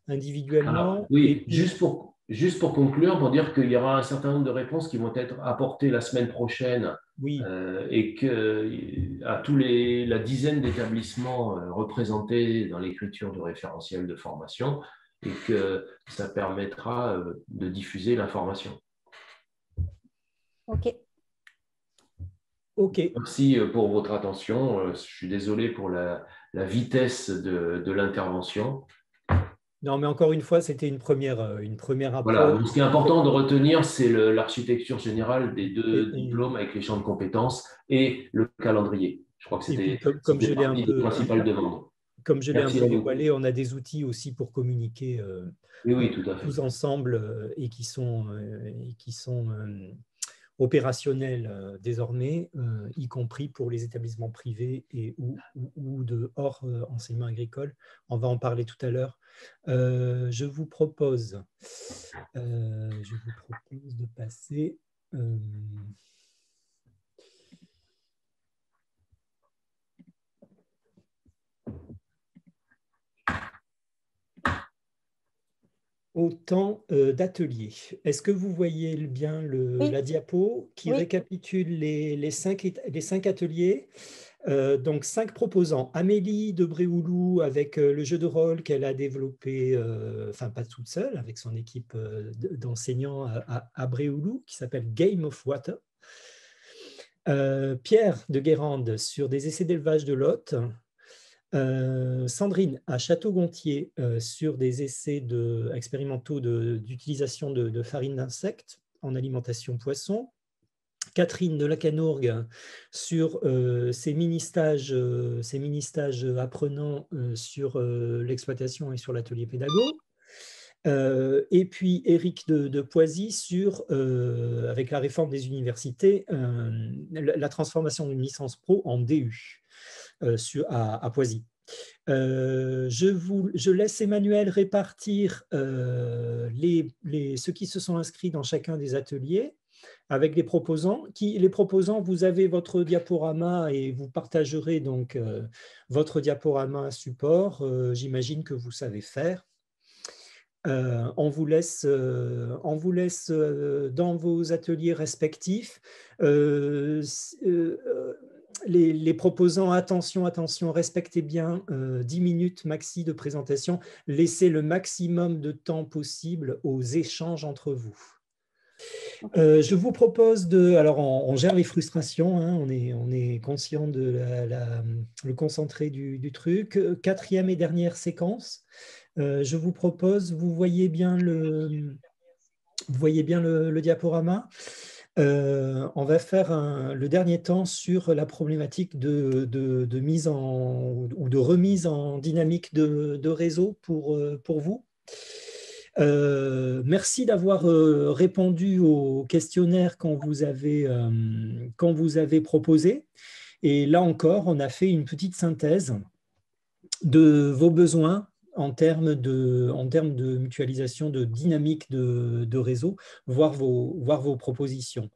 individuellement. oui, juste, pour, juste pour conclure, pour dire qu'il y aura un certain nombre de réponses qui vont être apportées la semaine prochaine oui. et que à tous les, la dizaine d'établissements représentés dans l'écriture du référentiel de formation et que ça permettra de diffuser l'information. OK. OK. Merci pour votre attention. Je suis désolé pour la, la vitesse de, l'intervention. Non, mais encore une fois, c'était une première, euh, une première approche. Voilà, ce qui est important de retenir, c'est l'architecture générale des deux diplômes avec les champs de compétences et le calendrier. Je crois que c'était comme, je l'ai un peu principales demandes. Comme je l'ai un peu dévoilé, on a des outils aussi pour communiquer euh, oui, tout à fait. tous ensemble euh, et qui sont, et qui sont opérationnel euh, désormais, euh, y compris pour les établissements privés et ou, de hors euh, enseignement agricole. On va en parler tout à l'heure. je vous propose, je vous propose de passer. Au temps euh, d'atelier. Est-ce que vous voyez bien le, la diapo qui récapitule les, cinq, les cinq ateliers? Euh, donc, cinq proposants. Amélie de Bréoulou avec euh, le jeu de rôle qu'elle a développé, enfin pas toute seule, avec son équipe d'enseignants à, à, Bréoulou, qui s'appelle Game of Water. Pierre de Guérande sur des essais d'élevage de Lot. Euh, Sandrine à Château-Gontier euh, sur des essais expérimentaux d'utilisation de, farine d'insectes en alimentation poisson. Catherine de Lacanourgue sur euh, ses mini-stages mini apprenants sur l'exploitation et sur l'atelier pédago. et puis Éric de, Poisy sur, avec la réforme des universités, la, transformation d'une licence pro en DU. Euh, à, Poisy. Euh, je, vous, je, laisse Emmanuel répartir euh, les, ceux qui se sont inscrits dans chacun des ateliers avec les proposants. Qui, les proposants, vous avez votre diaporama et vous partagerez donc votre diaporama support. J'imagine que vous savez faire. on vous laisse, on vous laisse dans vos ateliers respectifs les, proposants, attention, attention, respectez bien 10 euh, minutes maxi de présentation. Laissez le maximum de temps possible aux échanges entre vous. Euh, je vous propose de... Alors, on, gère les frustrations, hein, on, est, on est conscient de le concentré du, truc. Quatrième et dernière séquence. Euh, je vous propose, vous voyez bien le, vous voyez bien le diaporama Euh, on va faire le dernier temps sur la problématique de, mise en ou de remise en dynamique de, réseau pour, euh, vous. Euh, merci d'avoir répondu au questionnaire qu'on vous, avait, vous avait proposé. Et là encore, on a fait une petite synthèse de vos besoins en termes de, en termes de mutualisation, de dynamique de, réseau, voir vos, voir vos propositions.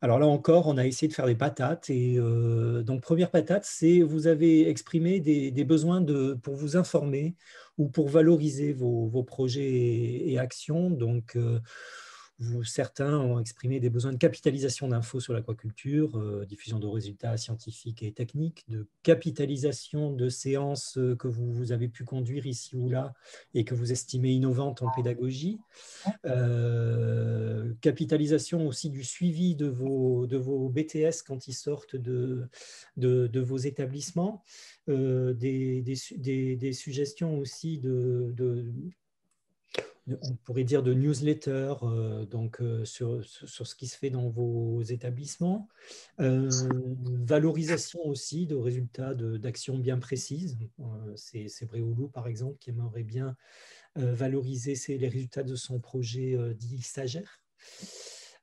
Alors là encore, on a essayé de faire des patates. Et euh, donc, première patate, c'est vous avez exprimé des, besoins de, pour vous informer ou pour valoriser vos, projets et, actions. Donc, euh, certains ont exprimé des besoins de capitalisation d'infos sur l'aquaculture, euh, diffusion de résultats scientifiques et techniques, de capitalisation de séances euh, que vous, avez pu conduire ici ou là et que vous estimez innovantes en pédagogie, euh, capitalisation aussi du suivi de vos, BTS quand ils sortent de, vos établissements, des, suggestions aussi de on pourrait dire de newsletter euh, donc, euh, sur, ce qui se fait dans vos établissements. Euh, valorisation aussi de résultats d'actions bien précises. C'est Bréoulou, par exemple, qui aimerait bien valoriser les résultats de son projet dit stagiaire.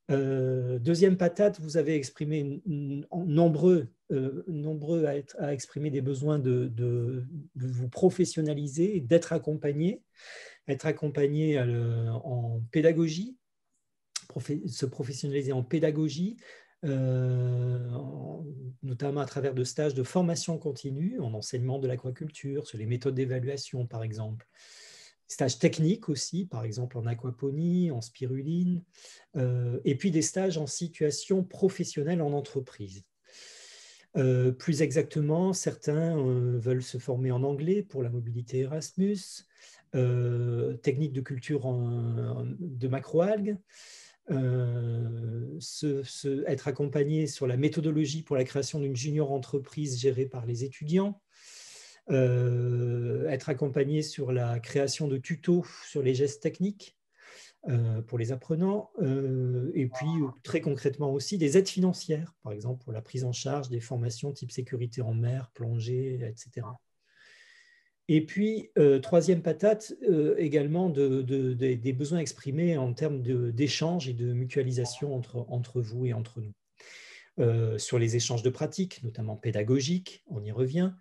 deuxième patate, vous avez exprimé nombreux, nombreux à, exprimer des besoins de, de, de vous professionnaliser, d'être accompagné être accompagné euh, en pédagogie, se professionnaliser en pédagogie, euh, notamment à travers de stages de formation continue en enseignement de l'aquaculture, sur les méthodes d'évaluation par exemple. Stages techniques aussi, par exemple en aquaponie, en spiruline, euh, et puis des stages en situation professionnelle en entreprise. plus exactement, certains veulent se former en anglais pour la mobilité Erasmus, techniques de culture de macroalgues, euh, être accompagné sur la méthodologie pour la création d'une junior entreprise gérée par les étudiants, euh, être accompagné sur la création de tutos sur les gestes techniques pour les apprenants, et puis très concrètement aussi des aides financières, par exemple pour la prise en charge des formations type sécurité en mer, plongée, etc. Et puis, euh, troisième patate, euh, également des besoins exprimés en termes d'échange et de mutualisation entre, entre, vous et entre nous. Euh, sur les échanges de pratiques, notamment pédagogiques, on y revient.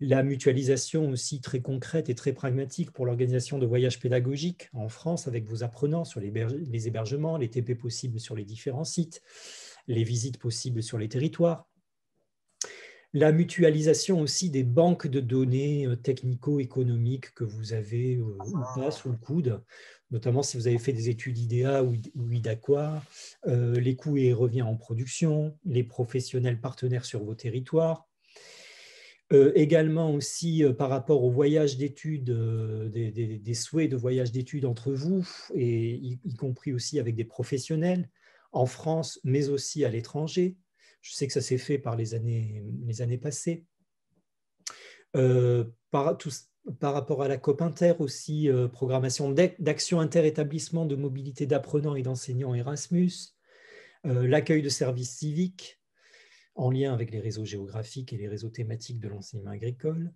La mutualisation aussi très concrète et très pragmatique pour l'organisation de voyages pédagogiques en France avec vos apprenants sur les, les hébergements, les TP possibles sur les différents sites, les visites possibles sur les territoires, la mutualisation aussi des banques de données euh, technico-économiques que vous avez euh, ou pas sous le coude, notamment si vous avez fait des études IDEA ou IDAQUA, euh, les coûts et reviens en production, les professionnels partenaires sur vos territoires. également aussi par rapport au voyage d'études, des, souhaits de voyage d'études entre vous, et y compris aussi avec des professionnels en France, mais aussi à l'étranger. Je sais que ça s'est fait par les années, les années passées. Euh, par, rapport à la COP Inter aussi, euh, programmation d'action inter-établissement de mobilité d'apprenants et d'enseignants Erasmus, euh, l'accueil de services civiques en lien avec les réseaux géographiques et les réseaux thématiques de l'enseignement agricole.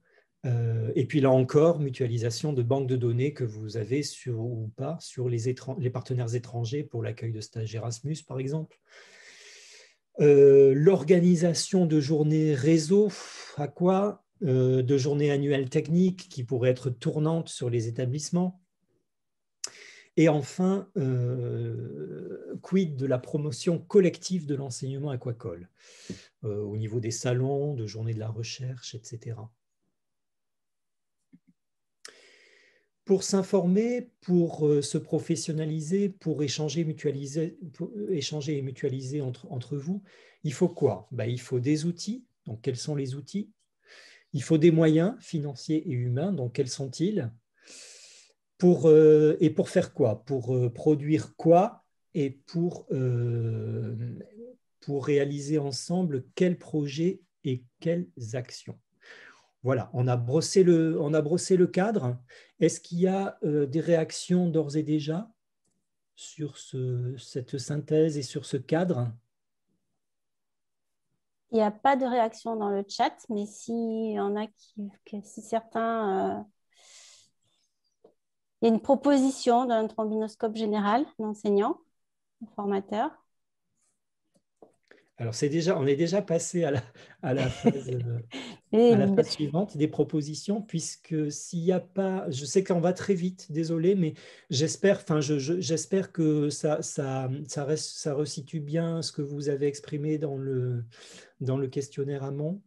et puis là encore, mutualisation de banques de données que vous avez sur ou pas sur les, les partenaires étrangers pour l'accueil de stages Erasmus, par exemple. Euh, l'organisation de journées réseau, à quoi? Euh, De journées annuelles techniques qui pourraient être tournantes sur les établissements. Et enfin, euh, quid de la promotion collective de l'enseignement aquacole au niveau des salons, de journées de la recherche, etc. pour s'informer, pour euh, se professionnaliser, pour échanger, mutualiser, euh, échanger et mutualiser entre, vous, il faut quoi? Ben, Il faut des outils. Donc, quels sont les outils? Il faut des moyens financiers et humains. Donc, quels sont-ils? Pour, euh, Et pour faire quoi? Pour produire quoi? Et pour réaliser ensemble quels projets et quelles actions? Voilà, on a brossé le, cadre. Est-ce qu'il y a euh, des réactions d'ores et déjà sur ce, cette synthèse et sur ce cadre? Il n'y a pas de réaction dans le chat, mais s'il y en a qui, si certains... Euh, il y a une proposition d'un trombinoscope général d'enseignant, formateur. Alors, c'est déjà, on est déjà passé à la, à la, phase, euh, suivante des propositions, puisque s'il n'y a pas, je sais qu'on va très vite, désolé, mais j'espère, enfin, que ça, ça, ça, reste, ça resitue bien ce que vous avez exprimé dans le, dans le questionnaire amont.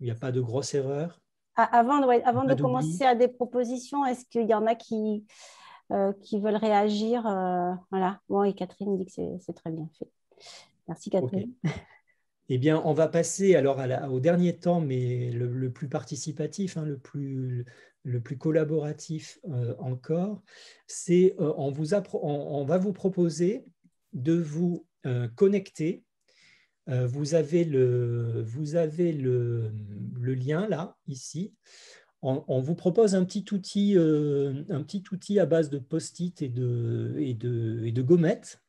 Il n'y a pas de grosse erreur. Ah, avant, avant de commencer à des propositions, est-ce qu'il y en a qui, euh, qui veulent réagir euh, Voilà. Bon, et Catherine dit que c'est très bien fait. Merci, Catherine. Eh bien, on va passer alors au dernier temps, mais le, plus participatif, hein, le, plus, le plus collaboratif euh, encore. C'est on, vous on, va vous proposer de vous connecter euh, vous avez, le, vous avez le, lien là, ici. On, vous propose un petit, outil, euh, un petit outil à base de post-it et de, et, de, et de gommettes.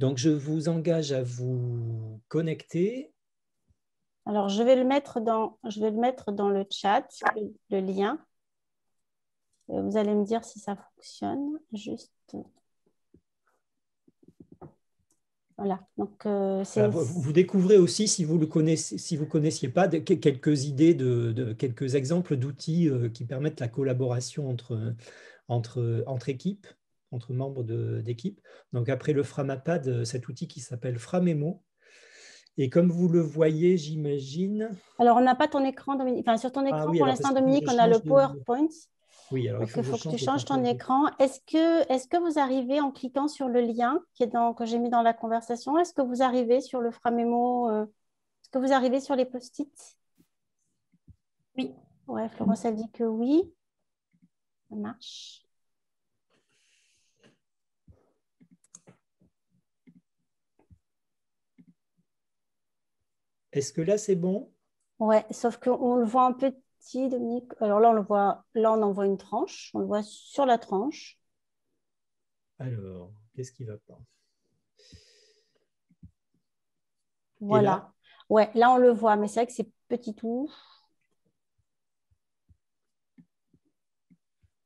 Donc, je vous engage à vous connecter. Alors, je vais le mettre dans, je vais le, mettre dans le chat, le lien. Vous allez me dire si ça fonctionne. Juste Voilà. Donc, euh, vous, découvrez aussi, si vous le connaissez, si vous connaissiez pas, quelques idées de, quelques exemples d'outils euh, qui permettent la collaboration entre, entre, entre équipes, entre membres d'équipe. Donc après le Framapad, euh, cet outil qui s'appelle Framemo. Et comme vous le voyez, j'imagine. Alors on n'a pas ton écran, Dominique. Enfin, sur ton ah écran, pour l'instant, Dominique, on a le PowerPoint. Oui, alors il faut, que, tu changes ton écran. Est-ce que, est que vous arrivez en cliquant sur le lien qui est dans, que j'ai mis dans la conversation? Est-ce que vous arrivez sur le Framemo euh, Est-ce que vous arrivez sur les post-it? Oui. Ouais, Florence, elle dit que oui. Ça marche. Est-ce que là, c'est bon? Ouais, sauf qu'on le voit un peu Dominique. Alors là, on le voit, là, on envoie une tranche. On le voit sur la tranche. Alors, qu'est-ce qui va pas? Voilà. Là? Ouais, là, on le voit, mais c'est vrai que c'est petit tout.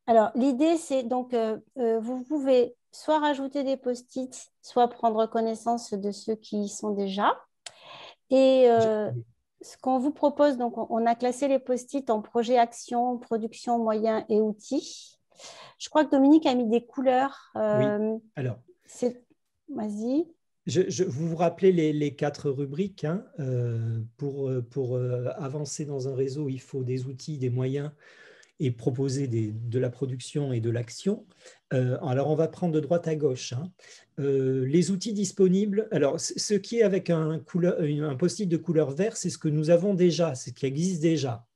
Alors, l'idée, c'est donc, euh, euh, vous pouvez soit rajouter des post-it, soit prendre connaissance de ceux qui y sont déjà. Et euh, ce qu'on vous propose, donc on a classé les post-it en projet, action, production, moyens et outils. Je crois que Dominique a mis des couleurs. oui. Euh, alors, vas-y. Je, vous vous rappelez les, quatre rubriques. Hein, euh, pour, pour avancer dans un réseau, il faut des outils, des moyens et proposer de la production et de l'action. Euh, alors, on va prendre de droite à gauche. Hein. Euh, les outils disponibles, alors ce qui est avec un, post-it de couleur vert, c'est ce que nous avons déjà, c'est ce qui existe déjà.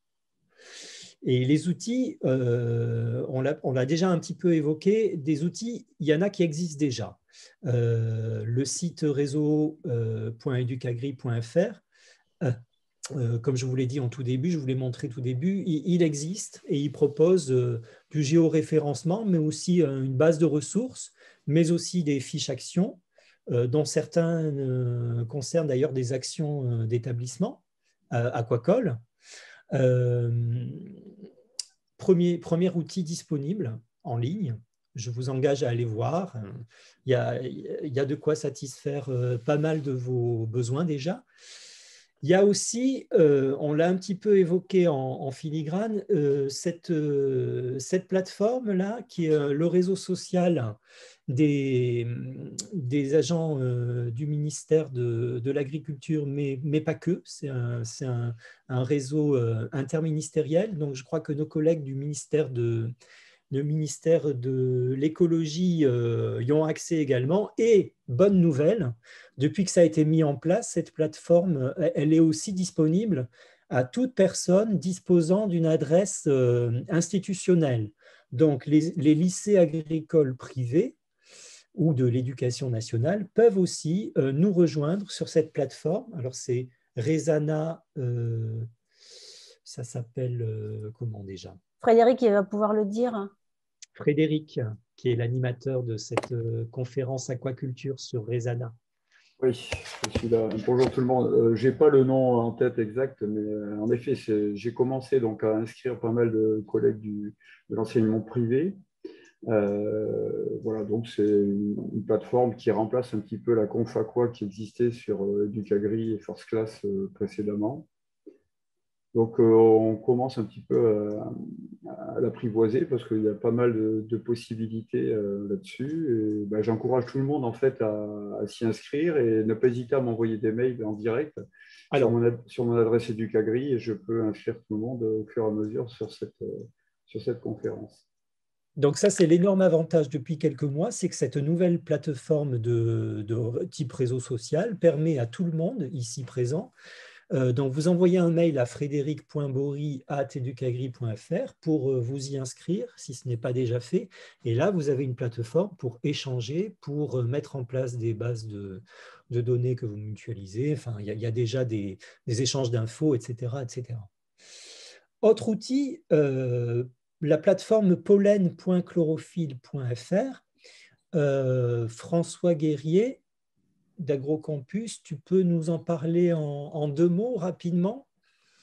Et les outils, euh, on l'a déjà un petit peu évoqué, des outils, il y en a qui existent déjà. le site réseau.educagri.fr euh, comme je vous l'ai dit en tout début, je vous l'ai montré tout début, il, existe et il propose euh, du géoréférencement, mais aussi euh, une base de ressources, mais aussi des fiches actions, dont certains concernent d'ailleurs des actions d'établissement, Aquacol. Premier, outil disponible en ligne, je vous engage à aller voir. Il y a de quoi satisfaire pas mal de vos besoins déjà. Il y a aussi, euh, on l'a un petit peu évoqué en, filigrane, euh, cette, euh, cette plateforme-là, qui est le réseau social des, agents du ministère de, l'Agriculture, mais, pas que. C'est un, réseau interministériel. Donc, je crois que nos collègues du ministère de, le ministère de l'écologie euh, y ont accès également. Et bonne nouvelle, depuis que ça a été mis en place, cette plateforme, euh, elle est aussi disponible à toute personne disposant d'une adresse euh, institutionnelle. Donc les, lycées agricoles privés ou de l'éducation nationale peuvent aussi nous rejoindre sur cette plateforme. Alors c'est Rezana, ça s'appelle comment déjà? Frédéric, il va pouvoir le dire. Frédéric. qui est l'animateur de cette conférence aquaculture sur Rezana. Oui, je suis là. Bonjour tout le monde. Je n'ai pas le nom en tête exact, mais en effet, j'ai commencé donc à inscrire pas mal de collègues du, de l'enseignement privé euh, voilà, donc c'est une, plateforme qui remplace un petit peu la Confaqua qui existait sur euh, Educagri et First Class euh, précédemment. Donc on commence un petit peu à, l'apprivoiser parce qu'il y a pas mal de, possibilités là-dessus. Ben, j'encourage tout le monde en fait à, s'y inscrire et ne pas hésiter à m'envoyer des mails en direct sur, mon, sur, mon, adresse Educagri et je peux inscrire tout le monde au fur et à mesure sur cette, sur cette conférence. Donc ça, c'est l'énorme avantage depuis quelques mois, c'est que cette nouvelle plateforme de, type réseau social permet à tout le monde ici présent euh, donc, vous envoyez un mail à frédéric.bory.educagri.fr pour euh, vous y inscrire, si ce n'est pas déjà fait. Et là, vous avez une plateforme pour échanger, pour euh, mettre en place des bases de, données que vous mutualisez. Enfin, il y, a déjà des, échanges d'infos, etc., etc. Autre outil, la plateforme pollen.chlorophylle.fr. François Guerrier d'AgroCampus, tu peux nous en parler en, deux mots rapidement?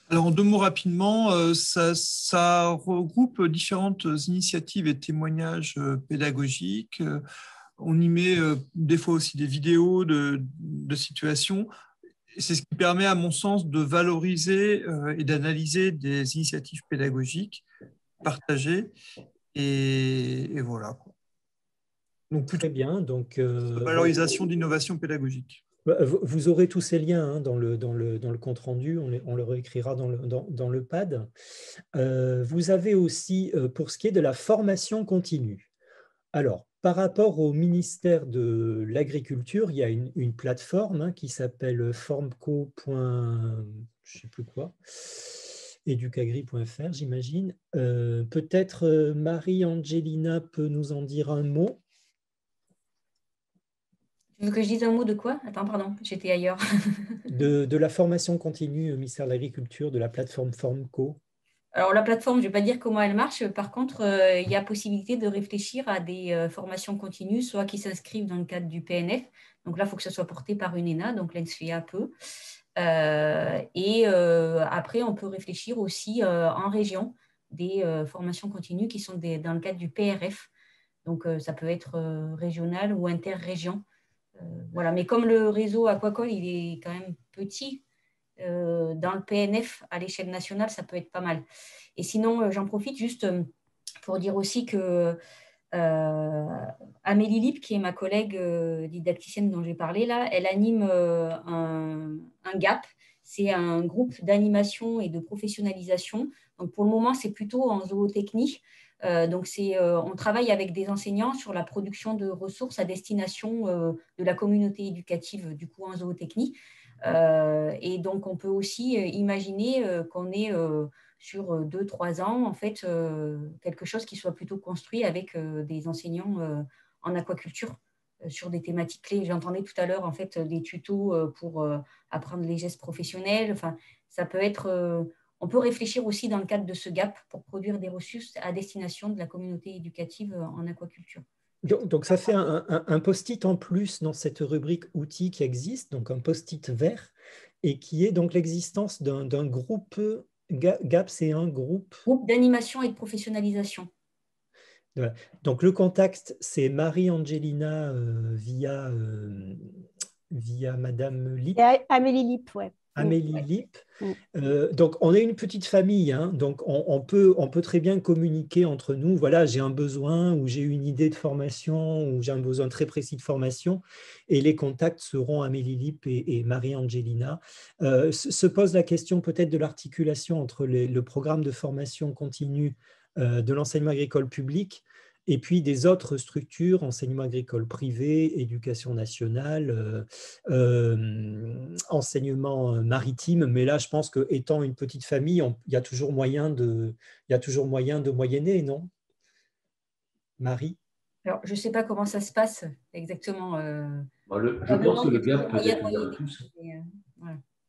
Alors, en deux mots rapidement, euh, ça, regroupe différentes initiatives et témoignages euh, pédagogiques. On y met des fois aussi des vidéos de, situations. C'est ce qui permet, à mon sens, de valoriser et d'analyser des initiatives pédagogiques partagé. Et, voilà. Donc, Très bien. Donc, euh, valorisation d'innovation pédagogique. Bah, vous aurez tous ces liens hein, dans, le, dans, le, dans le compte-rendu, on, on, le réécrira dans le, dans, dans le pad. Euh, vous avez aussi, euh, pour ce qui est de la formation continue, alors, par rapport au ministère de l'Agriculture, il y a une, une plateforme hein, qui s'appelle formco. je sais plus quoi, educagri.fr, j'imagine. Euh, peut-être Marie-Angelina peut nous en dire un mot. Tu veux que je dise un mot de quoi? Attends, pardon, j'étais ailleurs. de, la formation continue au ministère de l'Agriculture, de la plateforme Formco. Alors, la plateforme, je ne vais pas dire comment elle marche. Par contre, euh, il y a possibilité de réfléchir à des formations continues, soit qui s'inscrivent dans le cadre du PNF. Donc là, il faut que ça soit porté par une ENA, donc l'ENSFEA peut. Euh, et euh, après, on peut réfléchir aussi euh, en région des formations continues qui sont dans le cadre du PRF. Donc, ça peut être régional ou interrégion. Voilà. Mais comme le réseau Aquacol, il est quand même petit, dans le PNF à l'échelle nationale, ça peut être pas mal. Et sinon, j'en profite juste pour dire aussi que Amélie Lip, qui est ma collègue didacticienne dont j'ai parlé là, elle anime un, un GAP. C'est un groupe d'animation et de professionnalisation. Donc pour le moment, c'est plutôt en zootechnie. Euh, donc c'est, euh, on travaille avec des enseignants sur la production de ressources à destination euh, de la communauté éducative, du coup en zootechnie. et donc on peut aussi imaginer qu'on ait sur deux, trois ans, en fait, quelque chose qui soit plutôt construit avec des enseignants en aquaculture. Sur des thématiques clés. J'entendais tout à l'heure en fait des tutos pour apprendre les gestes professionnels. Enfin, ça peut être. On peut réfléchir aussi dans le cadre de ce gap pour produire des ressources à destination de la communauté éducative en aquaculture. Donc, ça fait un, post-it en plus dans cette rubrique outils qui existe, donc un post-it vert, et qui est donc l'existence d'un groupe. GAP, c'est un groupe. Groupe d'animation et de professionnalisation. Donc le contact, c'est Marie-Angelina euh, via, euh, via Madame Lip. Amélie Lip, oui. Amélie Lip. Mm. Euh, donc on est une petite famille, hein. donc on, peut, on peut très bien communiquer entre nous. Voilà, j'ai un besoin ou j'ai une idée de formation ou j'ai un besoin très précis de formation et les contacts seront Amélie Lip et, Marie-Angelina. se pose la question peut-être de l'articulation entre le programme de formation continue euh, de l'enseignement agricole public et puis des autres structures, enseignement agricole privé, éducation nationale, euh, euh, enseignement maritime. Mais là, je pense que étant une petite famille, il y a toujours moyen de, il y a toujours moyen de moyenner, non? Marie? Alors, je ne sais pas comment ça se passe exactement. Bah, je pense que le gap peut être ouvert à tous.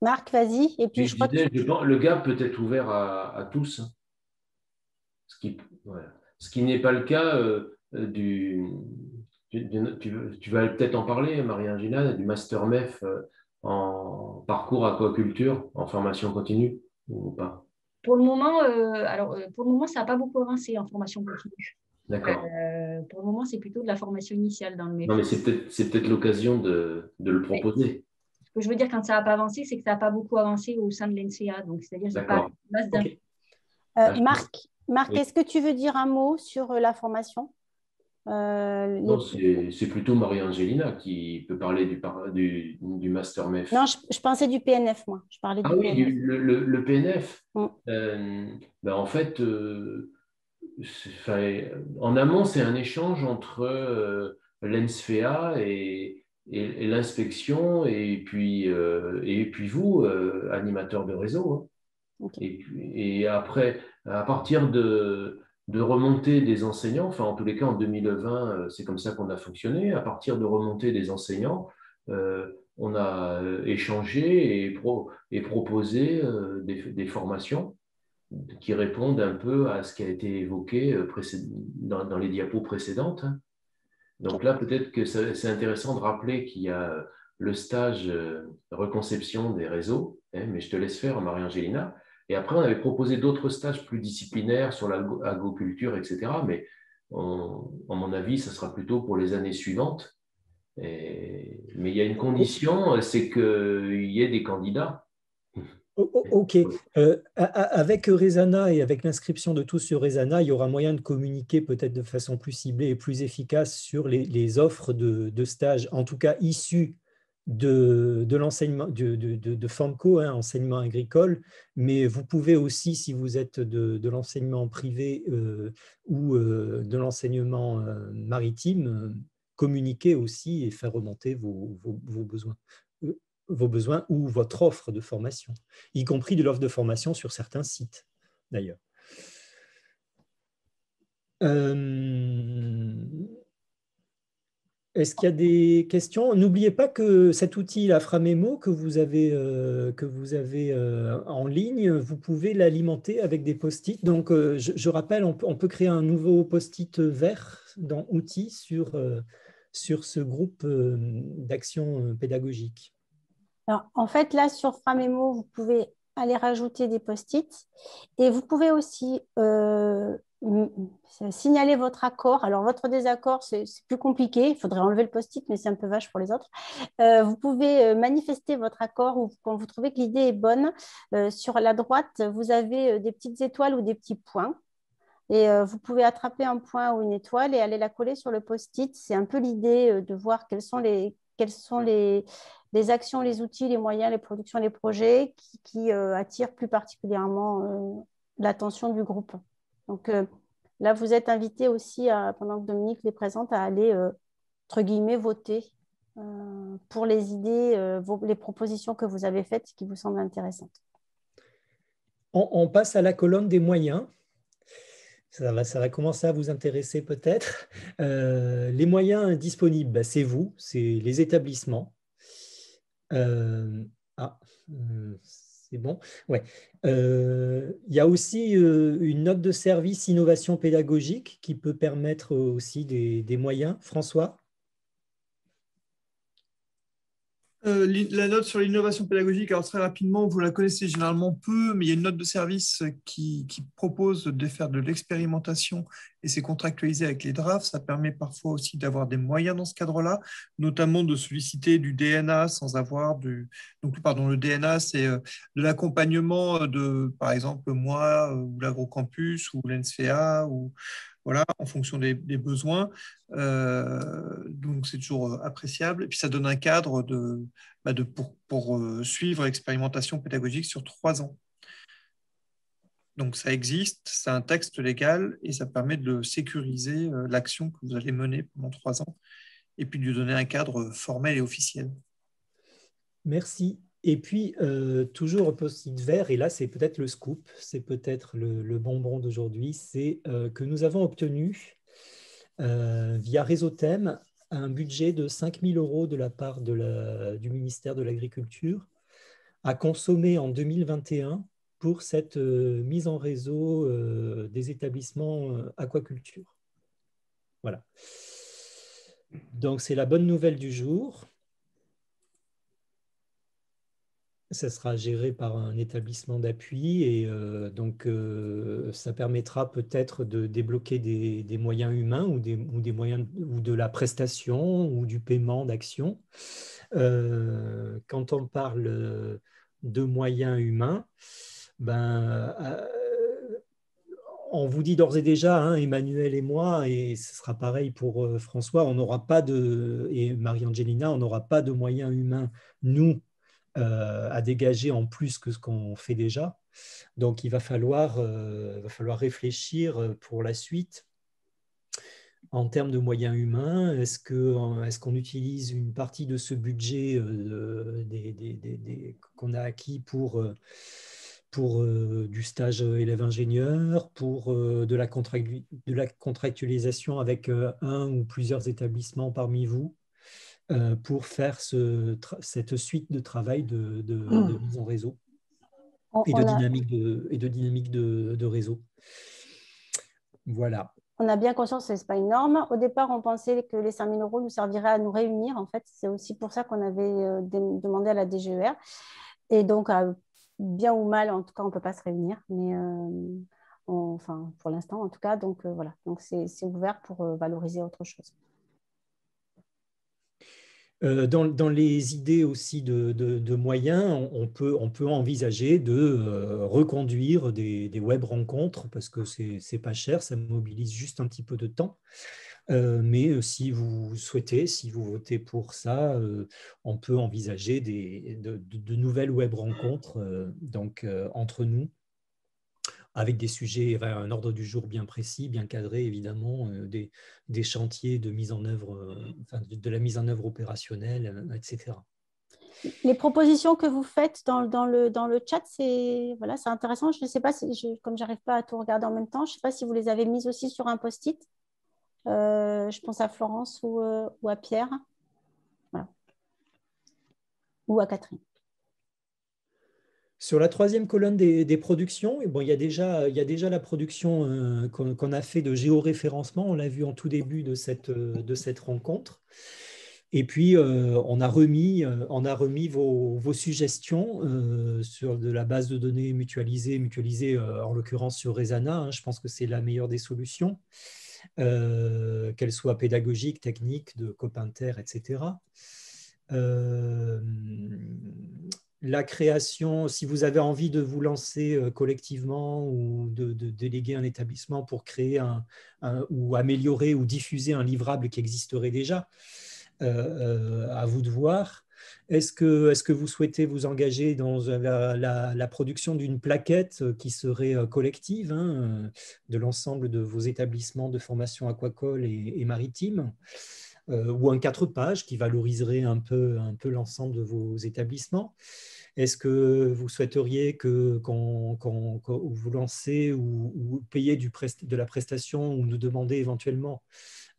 Marc, vas-y. Et puis, je, le gap peut être ouvert à tous. Ce qui, ce qui n'est pas le cas euh, du, tu, vas peut-être en parler, Marie-Angela, du Master MEF en parcours aquaculture, en formation continue ou pas? Pour le moment, alors, pour le moment ça n'a pas beaucoup avancé en formation continue. D'accord. pour le moment, c'est plutôt de la formation initiale dans le MEF. Non, mais c'est peut-être l'occasion de, de, le proposer que je veux dire quand ça n'a pas avancé, c'est que ça n'a pas beaucoup avancé au sein de l'NCA. Donc, c'est-à-dire que pas okay. euh, Marc, Marc est-ce que tu veux dire un mot sur euh, la formation? Euh, Non, c'est plutôt Marie-Angelina qui peut parler du, du, du Master MEF. Non, je, pensais du PNF, moi. Je parlais ah du oui, PNF. Le, le, le, PNF. Mm. Ben, en fait, en amont, c'est un échange entre l'ENSFEA et, et, l'inspection, et puis, euh, et puis vous, euh, animateur de réseau. Hein. Et, et, après, à partir de, de remontée des enseignants, enfin en tous les cas en 2020, euh, c'est comme ça qu'on a fonctionné, à partir de remontée des enseignants, on a échangé et, pro, et proposé des, formations qui répondent un peu à ce qui a été évoqué dans, les diapos précédentes. Hein. Donc là, peut-être que c'est intéressant de rappeler qu'il y a le stage euh, reconception des réseaux, hein, mais je te laisse faire, Marie-Angélina. Et après, on avait proposé d'autres stages plus disciplinaires sur l'agriculture, etc. Mais à mon avis, ce sera plutôt pour les années suivantes. mais il y a une condition, c'est qu'il y ait des candidats. Ok. Euh, avec Rezana et avec l'inscription de tous sur Rezana, il y aura moyen de communiquer peut-être de façon plus ciblée et plus efficace sur les, offres de, de, stage, en tout cas issues de, de l'enseignement de, de, FOMCO, hein, enseignement agricole, mais vous pouvez aussi, si vous êtes de, l'enseignement privé euh, ou euh, de l'enseignement maritime, communiquer aussi et faire remonter vos, vos besoins vos besoins ou votre offre de formation, y compris de l'offre de formation sur certains sites d'ailleurs. Euh, est-ce qu'il y a des questions? N'oubliez pas que cet outil, la Framemo, que vous avez, euh, euh, en ligne, vous pouvez l'alimenter avec des post-it. Donc, je, rappelle, on peut, créer un nouveau post-it vert dans Outils sur, sur ce groupe d'action pédagogique. Alors, en fait, là, sur Framemo, vous pouvez aller rajouter des post-it et vous pouvez aussi euh, signaler votre accord. Alors, votre désaccord, c'est plus compliqué. Il faudrait enlever le post-it, mais c'est un peu vache pour les autres. Euh, vous pouvez euh, manifester votre accord ou quand vous trouvez que l'idée est bonne. sur la droite, vous avez des petites étoiles ou des petits points. Et vous pouvez attraper un point ou une étoile et aller la coller sur le post-it. C'est un peu l'idée de voir quels sont les, actions, les outils, les moyens, les productions, les projets qui, euh, attirent plus particulièrement euh, l'attention du groupe. Donc euh, là, vous êtes invité aussi, pendant que Dominique les présente, à aller, entre guillemets, voter pour les idées, les propositions que vous avez faites qui vous semblent intéressantes. On, passe à la colonne des moyens. Ça va, ça va, commencer à vous intéresser peut-être. les moyens disponibles, bah, c'est vous, c'est les établissements. Euh, ah, euh, c'est bon? Ouais. Euh, il y a aussi une note de service innovation pédagogique qui peut permettre aussi des moyens. François? Euh, la note sur l'innovation pédagogique, alors très rapidement, vous la connaissez généralement peu, mais il y a une note de service qui, propose de faire de l'expérimentation et c'est contractualisé avec les drafts. Ça permet parfois aussi d'avoir des moyens dans ce cadre-là, notamment de solliciter du DNA sans avoir du. Donc, pardon, le DNA, c'est euh, de l'accompagnement de, par exemple, moi, euh, ou l'Agrocampus, ou l'ENSFEA, ou voilà, en fonction des, besoins. Euh, donc, c'est toujours euh, appréciable. Et puis, ça donne un cadre de, bah, de pour, euh, suivre l'expérimentation pédagogique sur trois ans. Donc, ça existe, c'est un texte légal et ça permet de sécuriser l'action que vous allez mener pendant trois ans et puis de lui donner un cadre formel et officiel. Merci. Et puis, euh, toujours au post-it vert, et là c'est peut-être le scoop, c'est peut-être le, bonbon d'aujourd'hui, c'est euh, que nous avons obtenu euh, via Réseau Thème un budget de 5 000 euros de la part du ministère de l'Agriculture à consommer en 2021 pour cette mise en réseau des établissements aquaculture. Voilà. Donc, c'est la bonne nouvelle du jour. Ça sera géré par un établissement d'appui et euh, donc euh, ça permettra peut-être de débloquer des, moyens humains ou des, moyens ou de la prestation ou du paiement d'actions. Euh, quand on parle de moyens humains, ben, on vous dit d'ores et déjà, hein, Emmanuel et moi, et ce sera pareil pour François, on n'aura pas de, et Marie-Angelina, on n'aura pas de moyens humains, nous, euh, à dégager en plus que ce qu'on fait déjà. Donc il va falloir, euh, va falloir réfléchir euh, pour la suite en termes de moyens humains. Est-ce qu'on est qu'on utilise une partie de ce budget qu'on a acquis pour pour du stage élève-ingénieur, pour de, la de la contractualisation avec un ou plusieurs établissements parmi vous, euh, pour faire cette suite de travail de, mmh. mise en réseau et, de dynamique de, et de dynamique de, réseau. Voilà. On a bien conscience que ce n'est pas énorme. Au départ, on pensait que les 5 000 euros nous serviraient à nous réunir. En fait, c'est aussi pour ça qu'on avait euh, demandé à la DGER. Et donc, bien ou mal, en tout cas, on ne peut pas se réunir. Mais euh, enfin, pour l'instant, en tout cas, donc voilà. Donc, c'est ouvert pour valoriser autre chose. Euh, dans, les idées aussi de, moyens, on, peut, envisager de euh, reconduire des, web rencontres parce que c'est pas cher, ça mobilise juste un petit peu de temps. Euh, mais si vous souhaitez, si vous votez pour ça, on peut envisager des, de, nouvelles web rencontres donc, entre nous avec des sujets, un ordre du jour bien précis, bien cadré, évidemment, des, des, chantiers de mise en œuvre, de, la mise en œuvre opérationnelle, etc. Les propositions que vous faites dans, dans le, dans le chat, c'est voilà, intéressant. Je ne sais pas si, comme je n'arrive pas à tout regarder en même temps, je ne sais pas si vous les avez mises aussi sur un post-it. Je pense à Florence ou, ou à Pierre. Ou à Catherine. Sur la troisième colonne des, productions, bon, il, y a déjà, il y a déjà la production euh, qu'on a fait de géoréférencement, on l'a vu en tout début de cette, de cette rencontre. Et puis, euh, on a remis, euh, on a remis vos, vos suggestions sur de la base de données mutualisée, mutualisée en l'occurrence sur Resana. Hein. je pense que c'est la meilleure des solutions, qu'elle soit pédagogique, technique, de Copinter, etc la création, si vous avez envie de vous lancer euh, collectivement ou de, déléguer un établissement pour créer un, ou améliorer ou diffuser un livrable qui existerait déjà, euh, euh, à vous de voir. Est-ce que, vous souhaitez vous engager dans la, production d'une plaquette qui serait collective hein, de l'ensemble de vos établissements de formation aquacole et, maritime ou un quatre pages qui valoriserait un peu, l'ensemble de vos établissements? Est-ce que vous souhaiteriez que quand, vous lancez ou, payez du de la prestation ou nous demandez éventuellement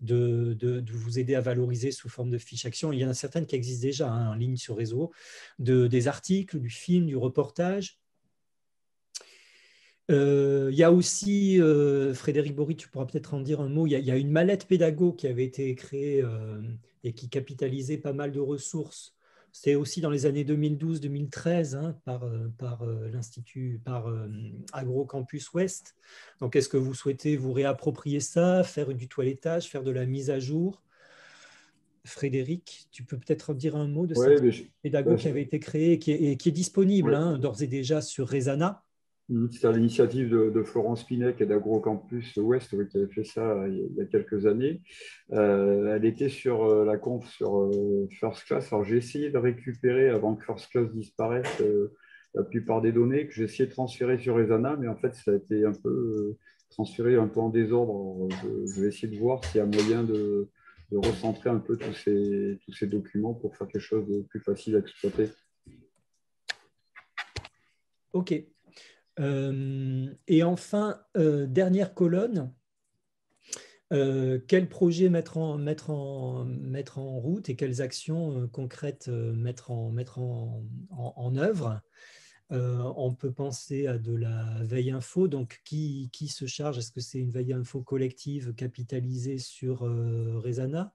de, vous aider à valoriser sous forme de fiche action Il y en a certaines qui existent déjà hein, en ligne sur réseau, de, des articles, du film, du reportage. Euh, il y a aussi, euh, Frédéric Bory, tu pourras peut-être en dire un mot, il y, a, une mallette pédago qui avait été créée euh, et qui capitalisait pas mal de ressources c'est aussi dans les années 2012-2013 hein, par, euh, par euh, l'Institut, par euh, AgroCampus Ouest. Donc, est-ce que vous souhaitez vous réapproprier ça, faire du toilettage, faire de la mise à jour? Frédéric, tu peux peut-être dire un mot de cette pédagogie qui avait été créée et qui est, disponible hein, d'ores et déjà sur Resana? C'était l'initiative de, Florence Pinec et d'AgroCampus Ouest qui avait fait ça il y a quelques années. Euh, elle était sur euh, la conf sur euh, First Class. Alors j'ai essayé de récupérer avant que First Class disparaisse la plupart des données que j'ai essayé de transférer sur Resana, mais en fait ça a été un peu transféré un peu en désordre. Je, vais essayer de voir s'il y a moyen de, recentrer un peu tous ces, tous ces documents pour faire quelque chose de plus facile à exploiter. Ok, euh, et enfin, euh, dernière colonne, euh, quels projets mettre en, mettre, en, mettre en route et quelles actions concrètes mettre en, mettre en, œuvre? On peut penser à de la veille info. Donc, qui, qui se charge? Est-ce que c'est une veille info collective capitalisée sur Resana?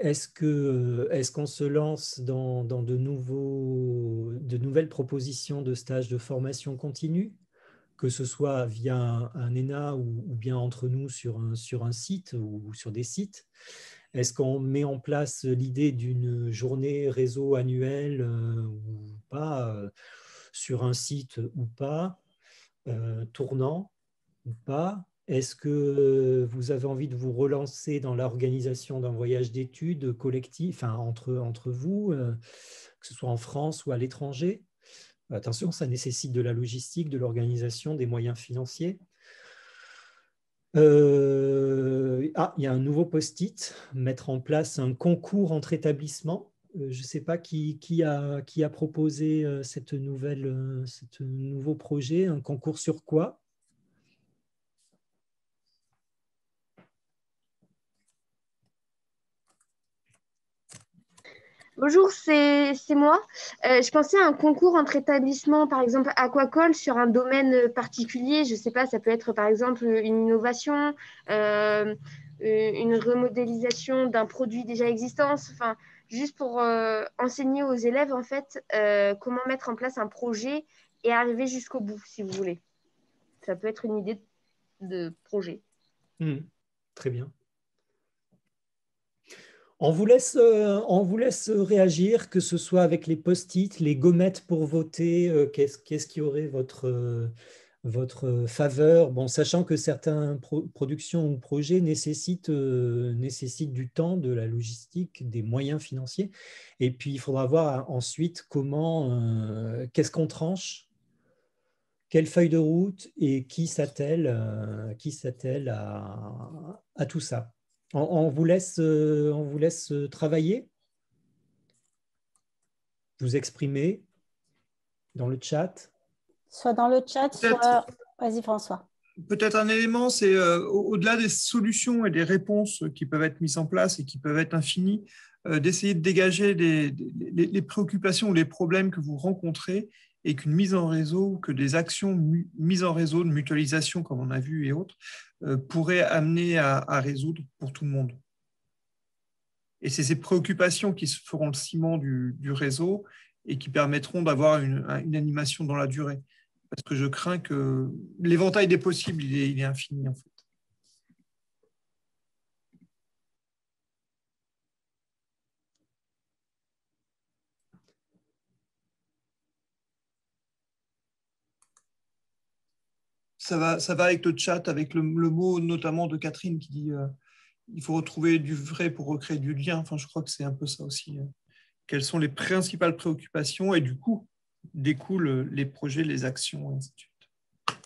Est-ce qu'on est se lance dans, dans de, nouveaux, de, nouvelles propositions de stages de formation continue, que ce soit via un, ENA ou, bien entre nous sur un, sur un site ou sur des sites? Est-ce qu'on met en place l'idée d'une journée réseau annuelle euh, ou pas, euh, sur un site ou pas, euh, tournant ou pas? Est-ce que vous avez envie de vous relancer dans l'organisation d'un voyage d'études collectif, enfin, entre, vous, euh, que ce soit en France ou à l'étranger? Attention, ça nécessite de la logistique, de l'organisation, des moyens financiers. Euh, ah, il y a un nouveau post-it, mettre en place un concours entre établissements. Euh, je ne sais pas qui, a, proposé ce nouveau projet, un concours sur quoi? Bonjour, c'est moi. Euh, je pensais à un concours entre établissements, par exemple Aquacol, sur un domaine particulier. Je ne sais pas, ça peut être par exemple une innovation, euh, une remodélisation d'un produit déjà existant. Enfin, juste pour euh, enseigner aux élèves en fait comment mettre en place un projet et arriver jusqu'au bout, si vous voulez. Ça peut être une idée de projet. Hmm, très bien. On vous, laisse, euh, on vous laisse réagir, que ce soit avec les post-it, les gommettes pour voter, euh, qu'est-ce qui aurait votre, euh, votre faveur, bon, sachant que certaines productions ou projets nécessitent, nécessitent du temps, de la logistique, des moyens financiers. Et puis, il faudra voir ensuite comment, qu'est-ce qu'on tranche, quelle feuille de route et qui s'attelle à, à tout ça. On, vous laisse, euh, on vous laisse euh, travailler, vous exprimer dans le chat. Soit dans le chat, soit... Vas-y François. Peut-être un élément, c'est euh, au-delà des solutions et des réponses qui peuvent être mises en place et qui peuvent être infinies, d'essayer de dégager les, préoccupations ou les problèmes que vous rencontrez et qu'une mise en réseau, que des actions mises en réseau de mutualisation, comme on a vu et autres, euh, pourraient amener à, résoudre pour tout le monde. Et c'est ces préoccupations qui feront le ciment du, réseau et qui permettront d'avoir une, animation dans la durée. Parce que je crains que l'éventail des possibles, il est, infini. Ça va, ça va avec le chat, avec le, mot notamment de Catherine qui dit euh, il faut retrouver du vrai pour recréer du lien. Enfin, je crois que c'est un peu ça aussi. Euh. Quelles sont les principales préoccupations et du coup découlent les projets, les actions, ainsi de suite.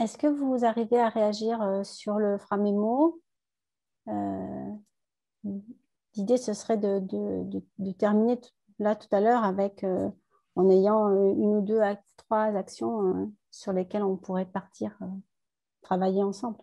Est-ce que vous arrivez à réagir euh, sur le Framemo L'idée, ce serait de, terminer là tout à l'heure avec en ayant une ou deux, trois actions sur lesquels on pourrait partir euh, travailler ensemble.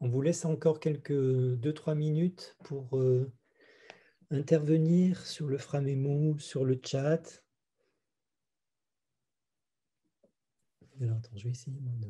On vous laisse encore quelques 2-3 minutes pour euh, intervenir sur le Framemo, sur le chat. Alors, attends, je vais essayer de...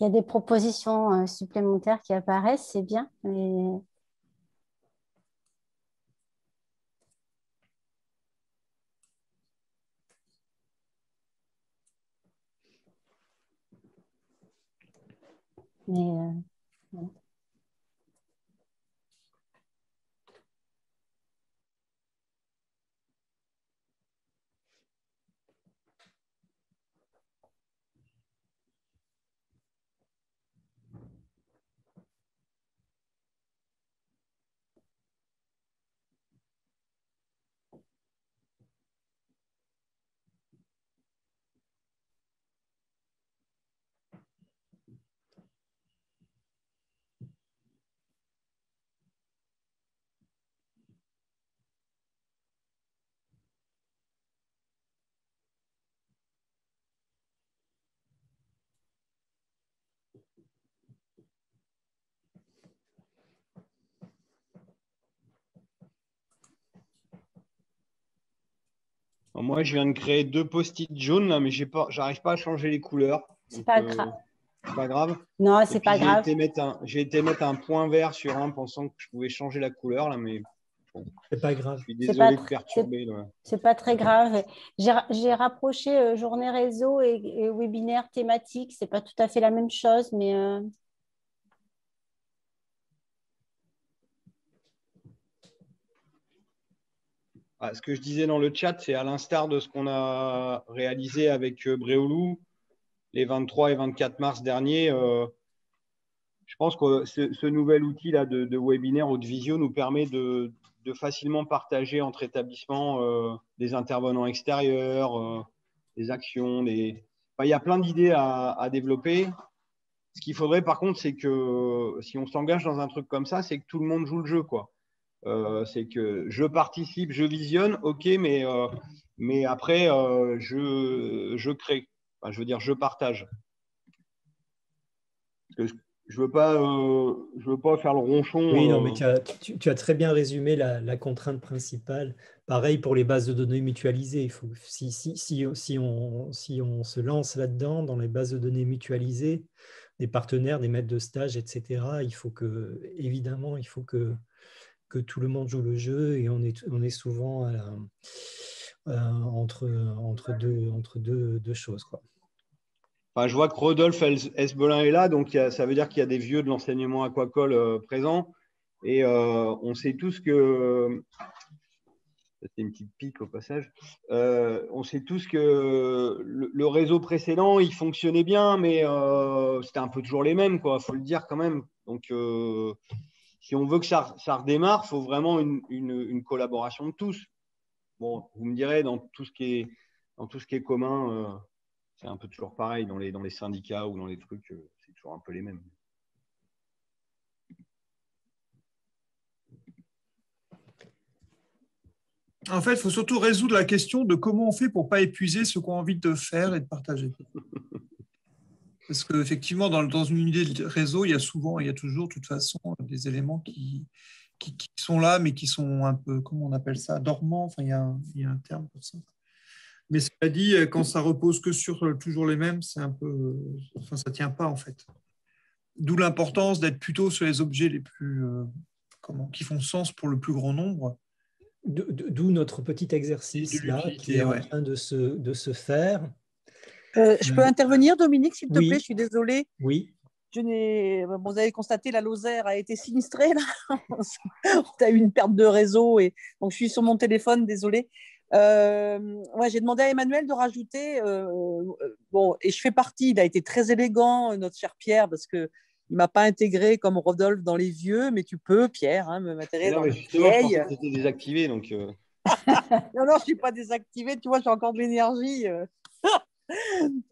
il y a des propositions supplémentaires qui apparaissent, c'est bien. Mais Mais euh, Moi, je viens de créer deux post-it jaunes, là, mais je n'arrive pas à changer les couleurs. C'est pas euh, grave. C'est pas grave. Non, c'est pas grave. J'ai été mettre un point vert sur un pensant que je pouvais changer la couleur, là, mais C'est pas grave. Je suis désolé de perturber. C'est pas très grave. J'ai rapproché euh, journée réseau et, webinaire thématique. C'est pas tout à fait la même chose, mais euh, Ah, ce que je disais dans le chat, c'est à l'instar de ce qu'on a réalisé avec euh, Bréolou les 23 et 24 mars dernier. Euh, je pense que ce, nouvel outil là de, webinaire ou de visio nous permet de, facilement partager entre établissements euh, des intervenants extérieurs, des actions. Des... il y a plein d'idées à, à, développer. Ce qu'il faudrait par contre, c'est que si on s'engage dans un truc comme ça, c'est que tout le monde joue le jeu. quoi. Euh, c'est que je participe, je visionne, ok, mais, euh, mais après, euh, je, je, crée. je veux dire, je partage. je ne veux, pas, je veux pas faire le ronchon. Oui, non, mais tu as, tu, as très bien résumé la, la, contrainte principale. Pareil pour les bases de données mutualisées. Il faut, si, si, si, si, on, si on se lance là-dedans, dans les bases de données mutualisées, des partenaires, des maîtres de stage, etc., il faut que, évidemment, il faut que que tout le monde joue le jeu et on est, on est souvent entre, entre, deux, entre deux, deux choses. Quoi. Enfin, je vois que Rodolphe Esbelin est là, donc ça veut dire qu'il y a des vieux de l'enseignement aquacole euh, présents. Et euh, on sait tous que. C'était une petite pique au passage. Euh, on sait tous que le, réseau précédent, il fonctionnait bien, mais c'était un peu toujours les mêmes, il faut le dire quand même. Donc, si on veut que ça, redémarre, il faut vraiment une, collaboration de tous. Bon, vous me direz, dans tout ce qui est, dans tout ce qui est commun, euh, c'est un peu toujours pareil. Dans les, dans les syndicats ou dans les trucs, euh, c'est toujours un peu les mêmes. En fait, il faut surtout résoudre la question de comment on fait pour ne pas épuiser ce qu'on a envie de faire et de partager. Parce qu'effectivement, dans, dans une unité de réseau, il y a souvent, il y a toujours, de toute façon, des éléments qui, qui, sont là, mais qui sont un peu, comment on appelle ça, dormants. Enfin, il y, a un, il y a un terme pour ça. Mais cela dit, quand ça repose que sur toujours les mêmes, c'est un peu, enfin, ça tient pas en fait. D'où l'importance d'être plutôt sur les objets les plus, euh, comment, qui font sens pour le plus grand nombre. D'où notre petit exercice là, qui est en train de se, de se faire euh, je peux intervenir, Dominique, s'il te plaît? Je suis désolée. Oui. Je n'ai... vous avez constaté, la Lozère a été sinistrée. Là. On a eu une perte de réseau. Et... Donc, je suis sur mon téléphone, désolée. Euh, ouais, j'ai demandé à Emmanuel de rajouter. Euh, bon, et je fais partie. Il a été très élégant, notre cher Pierre, parce que il m'a pas intégré comme Rodolphe dans les vieux, mais tu peux, Pierre, hein, me m'intégrer dans les vieilles. C'était désactivé, donc. non, non, je suis pas désactivé. Tu vois, j'ai encore de l'énergie.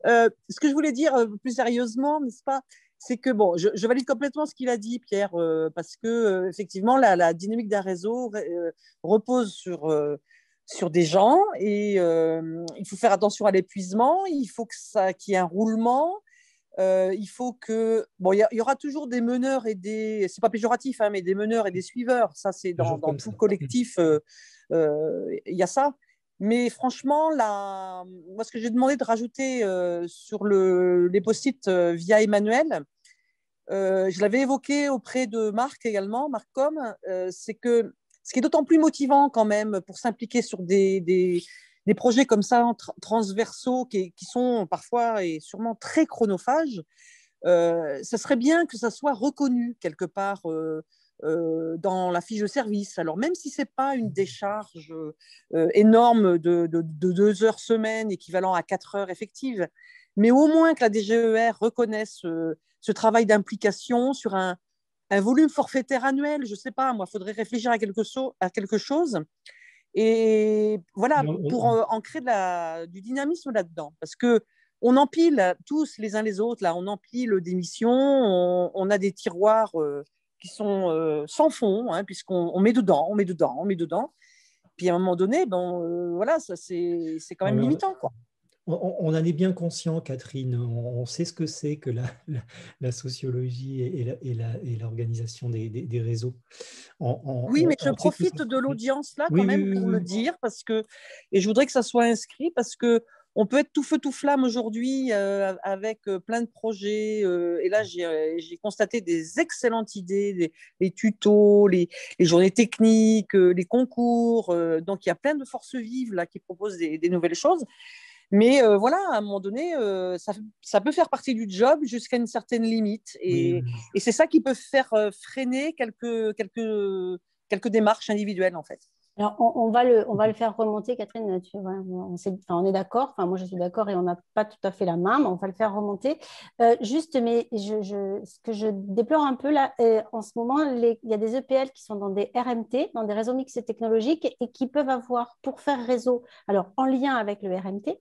Euh, ce que je voulais dire euh, plus sérieusement, n'est-ce pas c'est que bon, je, valide complètement ce qu'il a dit, Pierre, euh, parce que effectivement, la, dynamique d'un réseau repose sur sur des gens et il faut faire attention à l'épuisement. Il faut que ça, qu'il y ait un roulement. il faut que bon, il y, aura toujours des meneurs et des, c'est pas péjoratif, hein, mais des meneurs et des suiveurs. Ça, c'est dans, dans tout collectif, il y a ça. Mais franchement, là, moi, ce que j'ai demandé de rajouter sur le, les post-it via Emmanuel, je l'avais évoqué auprès de Marc également, Marc Com, c'est que ce qui est d'autant plus motivant quand même pour s'impliquer sur des, projets comme ça transversaux qui, qui, sont parfois et sûrement très chronophages, euh, ça serait bien que ça soit reconnu quelque part euh, dans la fiche de service. Alors même si ce n'est pas une décharge énorme de, de, deux heures semaine, équivalent à quatre heures effectives, mais au moins que la DGER reconnaisse ce travail d'implication sur un, un, volume forfaitaire annuel, je ne sais pas, moi, il faudrait réfléchir à quelque, à quelque chose. Et voilà, pour ancrer de la, du dynamisme là-dedans. Parce que on empile tous les uns les autres, là, on empile des missions, on, a des tiroirs qui sont euh, sans fond, hein, puisqu'on met dedans, on met dedans, on met dedans. Puis à un moment donné, bon, euh, voilà, ça c'est quand même limitant. Quoi. On, en est bien conscient, Catherine. On, sait ce que c'est que la, la, sociologie et l'organisation des, des, réseaux. oui, mais je profite de l'audience là quand même pour le dire parce que et je voudrais que ça soit inscrit parce que on peut être tout feu tout flamme aujourd'hui euh, avec euh, plein de projets. Euh, et là, j'ai constaté des excellentes idées, les, tutos, les, journées techniques, les concours. donc, il y a plein de forces vives là qui proposent des, nouvelles choses. Mais voilà, à un moment donné, ça, peut faire partie du job jusqu'à une certaine limite. Et, et c'est ça qui peut faire freiner quelques, quelques, quelques démarches individuelles, en fait. Alors, on, va le, faire remonter, Catherine. on, est, on est d'accord. Enfin, moi, je suis d'accord et on n'a pas tout à fait la main, mais on va le faire remonter. Euh, juste, mais je, ce que je déplore un peu là, euh, en ce moment, il y a des EPL qui sont dans des RMT, dans des réseaux mixtes technologiques, et qui peuvent avoir, pour faire réseau, alors en lien avec le RMT,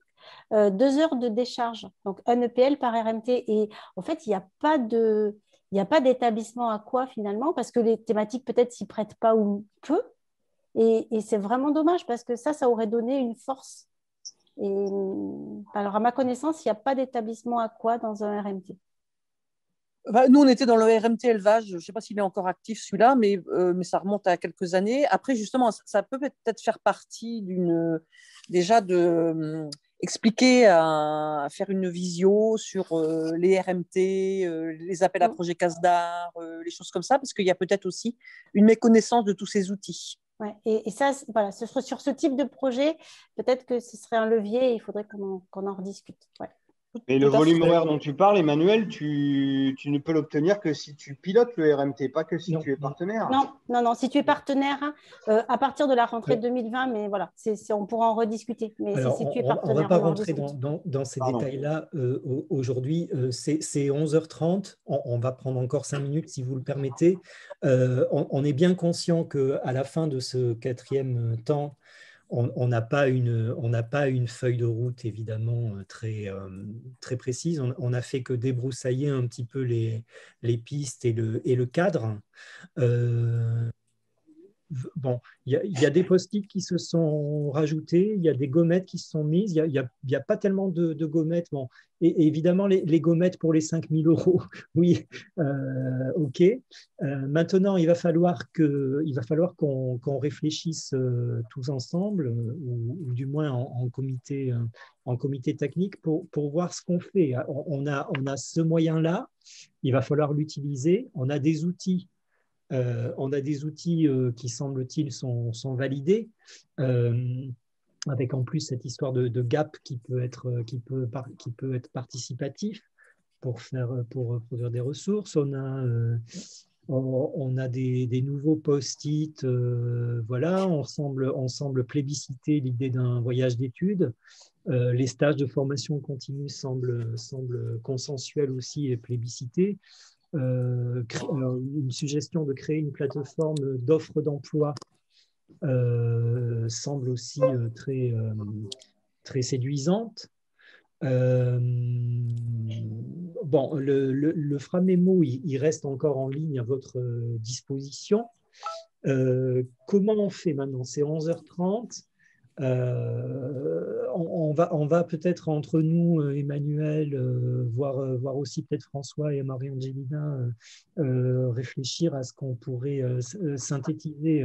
euh, deux heures de décharge. Donc, un EPL par RMT. Et en fait, il n'y a pas de. Il n'y a pas d'établissement à quoi finalement, parce que les thématiques peut-être s'y prêtent pas ou peu, et, c'est vraiment dommage parce que ça, ça aurait donné une force. Et, alors, à ma connaissance, il n'y a pas d'établissement à quoi dans un RMT. Bah, nous, on était dans le RMT élevage. Je ne sais pas s'il est encore actif celui-là, mais, euh, mais ça remonte à quelques années. Après, justement, ça peut peut-être faire partie d'une déjà de euh, expliquer à, faire une visio sur euh, les RMT, les appels à projet CASDAR, les choses comme ça, parce qu'il y a peut-être aussi une méconnaissance de tous ces outils. Ouais, et, ça, voilà, ce, sur ce type de projet, peut-être que ce serait un levier et il faudrait qu'on en rediscute. Ouais. Mais le volume horaire dont tu parles, Emmanuel, tu, tu ne peux l'obtenir que si tu pilotes le RMT, pas que si tu es partenaire. Non, non, non. Si tu es partenaire, euh, à partir de la rentrée 2020, mais voilà, on pourra en rediscuter. Mais si, tu es partenaire, on ne va pas rentrer dans, dans, ces détails-là euh, aujourd'hui. Euh, c'est 11h30. On, on, va prendre encore 5 minutes, si vous le permettez. On, on, est bien conscient qu'à la fin de ce quatrième temps, on n'a pas, une, pas une feuille de route évidemment euh, très, euh, très précise. On n'a fait que débroussailler un petit peu les, les pistes et le, et le cadre. Euh, bon, il y, a des post-it qui se sont rajoutés, il y a des gommettes qui se sont mises, il n'y a, pas tellement de, gommettes. Bon, évidemment, les, gommettes pour les 5000 euros, oui, euh, ok. Euh, maintenant, il va falloir qu'on réfléchisse euh, tous ensemble, ou, du moins en, comité, en comité technique, pour, voir ce qu'on fait. On a ce moyen-là, il va falloir l'utiliser. On a des outils euh, on a des outils euh, qui, semble-t-il, sont, validés, euh, avec en plus cette histoire de, gap qui peut, être, qui, peut, qui peut être participatif pour, faire, pour produire des ressources. On a, a des, nouveaux post-it. voilà, on semble, on semble plébisciter l'idée d'un voyage d'études. les stages de formation continue semblent, semblent consensuels aussi et plébiscités. Euh, euh, une suggestion de créer une plateforme d'offres d'emploi euh, semble aussi très, très séduisante. bon, le, le, le Framemo, il, reste encore en ligne à votre disposition. comment on fait maintenant? C'est 11h30. Euh, on, va, peut-être entre nous, euh, Emmanuel, euh, voir, aussi peut-être François et Marie-Angelina réfléchir à ce qu'on pourrait synthétiser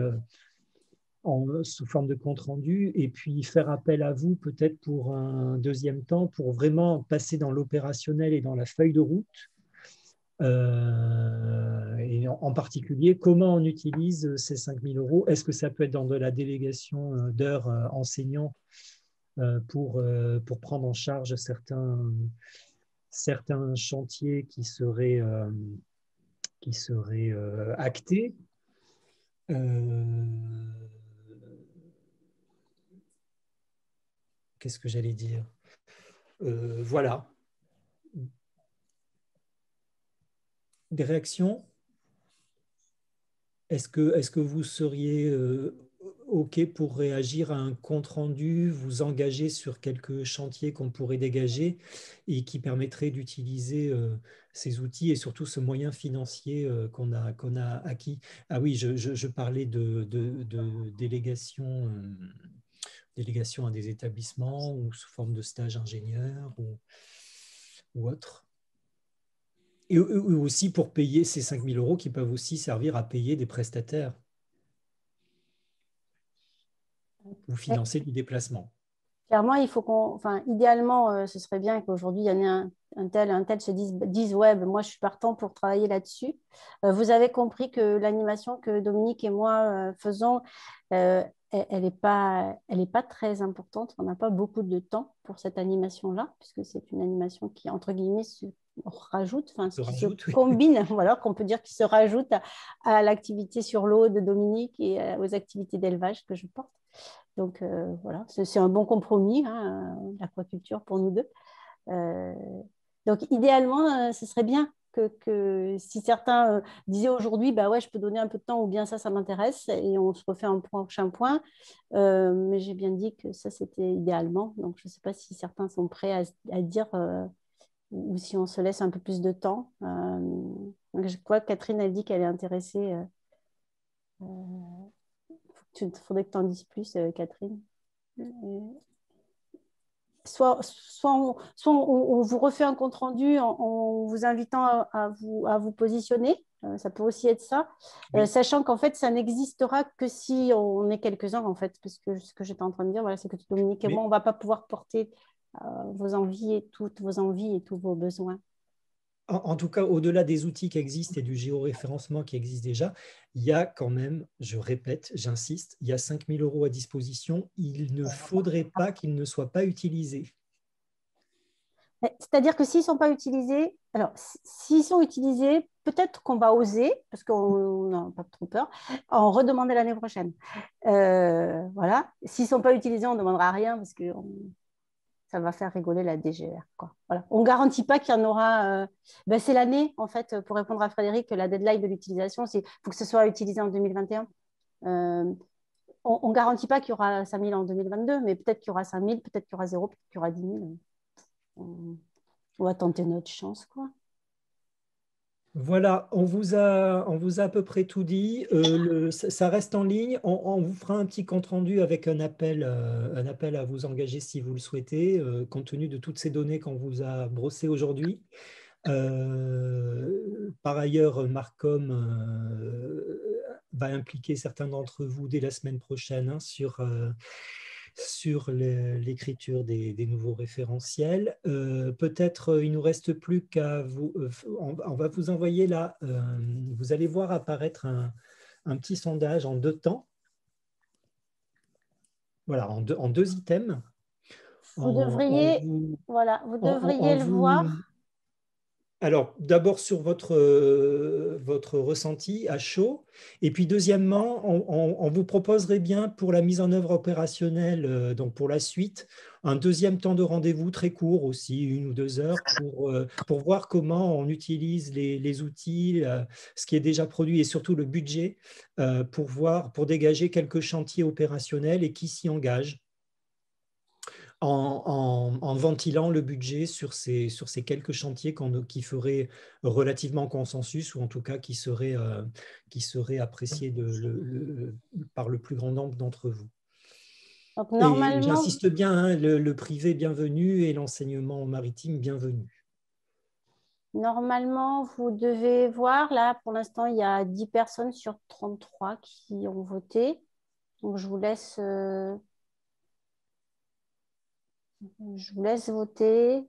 sous forme de compte rendu et puis faire appel à vous peut-être pour un deuxième temps pour vraiment passer dans l'opérationnel et dans la feuille de route. Euh, et en, particulier, comment on utilise ces 5 000 euros? Est-ce que ça peut être dans de la délégation euh, d'heures euh, enseignants pour, pour prendre en charge certains, certains chantiers qui seraient, qui seraient actés? Qu'est-ce que j'allais dire? Voilà. Des réactions Est-ce que, vous seriez euh, OK pour réagir à un compte-rendu, vous engager sur quelques chantiers qu'on pourrait dégager et qui permettraient d'utiliser euh, ces outils et surtout ce moyen financier qu'on a, qu'on a acquis? Ah oui, je, parlais de, délégation à des établissements ou sous forme de stage ingénieur ou autre. Et, aussi pour payer ces 5 000 euros qui peuvent aussi servir à payer des prestataires ou financer du déplacement. Clairement, il faut qu'on, enfin, idéalement, euh, ce serait bien qu'aujourd'hui, il y en ait un, un, tel, un tel se dise, dise web. Moi, je suis partant pour travailler là-dessus. Euh, vous avez compris que l'animation que Dominique et moi euh, faisons, elle n'est pas, elle pas très importante. On n'a pas beaucoup de temps pour cette animation-là, puisque c'est une animation qui, entre guillemets, se rajoute, enfin, se, se combine, voilà, qu'on peut dire qui se rajoute à, l'activité sur l'eau de Dominique et euh, aux activités d'élevage que je porte. Donc euh, voilà, c'est un bon compromis, hein, l'aquaculture pour nous deux. Euh, donc idéalement, ce serait bien que, si certains euh, disaient aujourd'hui, bah ouais, je peux donner un peu de temps ou bien ça, ça m'intéresse et on se refait un prochain point. Euh, mais j'ai bien dit que ça, c'était idéalement. Donc, je ne sais pas si certains sont prêts à, dire euh, ou si on se laisse un peu plus de temps. je crois que Catherine a dit qu'elle est intéressée. Il faudrait que tu en dises plus, Catherine soit, soit, on, soit on, vous refait un compte rendu en, vous invitant à, vous, à vous positionner. Euh, ça peut aussi être ça, euh, sachant qu'en fait, ça n'existera que si on est quelques-uns, en fait, parce que ce que j'étais en train de dire, voilà, c'est que Dominique et moi, on ne va pas pouvoir porter euh, vos envies et toutes vos envies et tous vos besoins en, tout cas, au-delà des outils qui existent et du géoréférencement qui existe déjà, il y a quand même, je répète, j'insiste, il y a 5 000 euros à disposition. Il ne faudrait pas qu'ils ne soient pas utilisés. C'est-à-dire que s'ils ne sont pas utilisés, alors s'ils sont utilisés, peut-être qu'on va oser, parce qu'on n'a pas trop peur, en redemander l'année prochaine. Euh, voilà. S'ils ne sont pas utilisés, on ne demandera rien parce qu'on ça va faire rigoler la DGR. Quoi. Voilà. On ne garantit pas qu'il y en aura. Euh, ben, c'est l'année, en fait, pour répondre à Frédéric, la deadline de l'utilisation, il faut que ce soit utilisé en 2021. Euh, on ne garantit pas qu'il y aura 5000 en 2022, mais peut-être qu'il y aura 5000, peut-être qu'il y aura 0, peut-être qu'il y aura 10 000. On, on va tenter notre chance. quoi. Voilà, on vous, a, on vous a à peu près tout dit. Euh, ça reste en ligne. On, vous fera un petit compte-rendu avec un appel, euh, un appel à vous engager si vous le souhaitez, euh, compte tenu de toutes ces données qu'on vous a brossées aujourd'hui. par ailleurs, Marcom va impliquer certains d'entre vous dès la semaine prochaine hein, sur sur l'écriture des, nouveaux référentiels. Euh, peut-être euh, il nous reste plus qu'à vous, euh, on, va vous envoyer là, vous allez voir apparaître un, petit sondage en deux temps. Voilà, en deux, en deux items. Vous devriez, voilà, vous devriez le voir. Alors, d'abord sur votre, euh, votre ressenti à chaud, et puis deuxièmement, on, vous proposerait bien pour la mise en œuvre opérationnelle, euh, donc pour la suite, un deuxième temps de rendez-vous très court aussi, une ou deux heures, pour, euh, voir comment on utilise les, les outils, ce qui est déjà produit et surtout le budget pour, voir, pour dégager quelques chantiers opérationnels et qui s'y engagent en, ventilant le budget sur ces, sur ces quelques chantiers qui feraient relativement consensus ou en tout cas qui seraient, euh, qui seraient appréciés de, par le plus grand nombre d'entre vous. normalement... J'insiste bien, hein, le, privé bienvenu et l'enseignement maritime bienvenu. Normalement, vous devez voir, là pour l'instant, il y a 10 personnes sur 33 qui ont voté. Donc, je vous laisse, je vous laisse voter.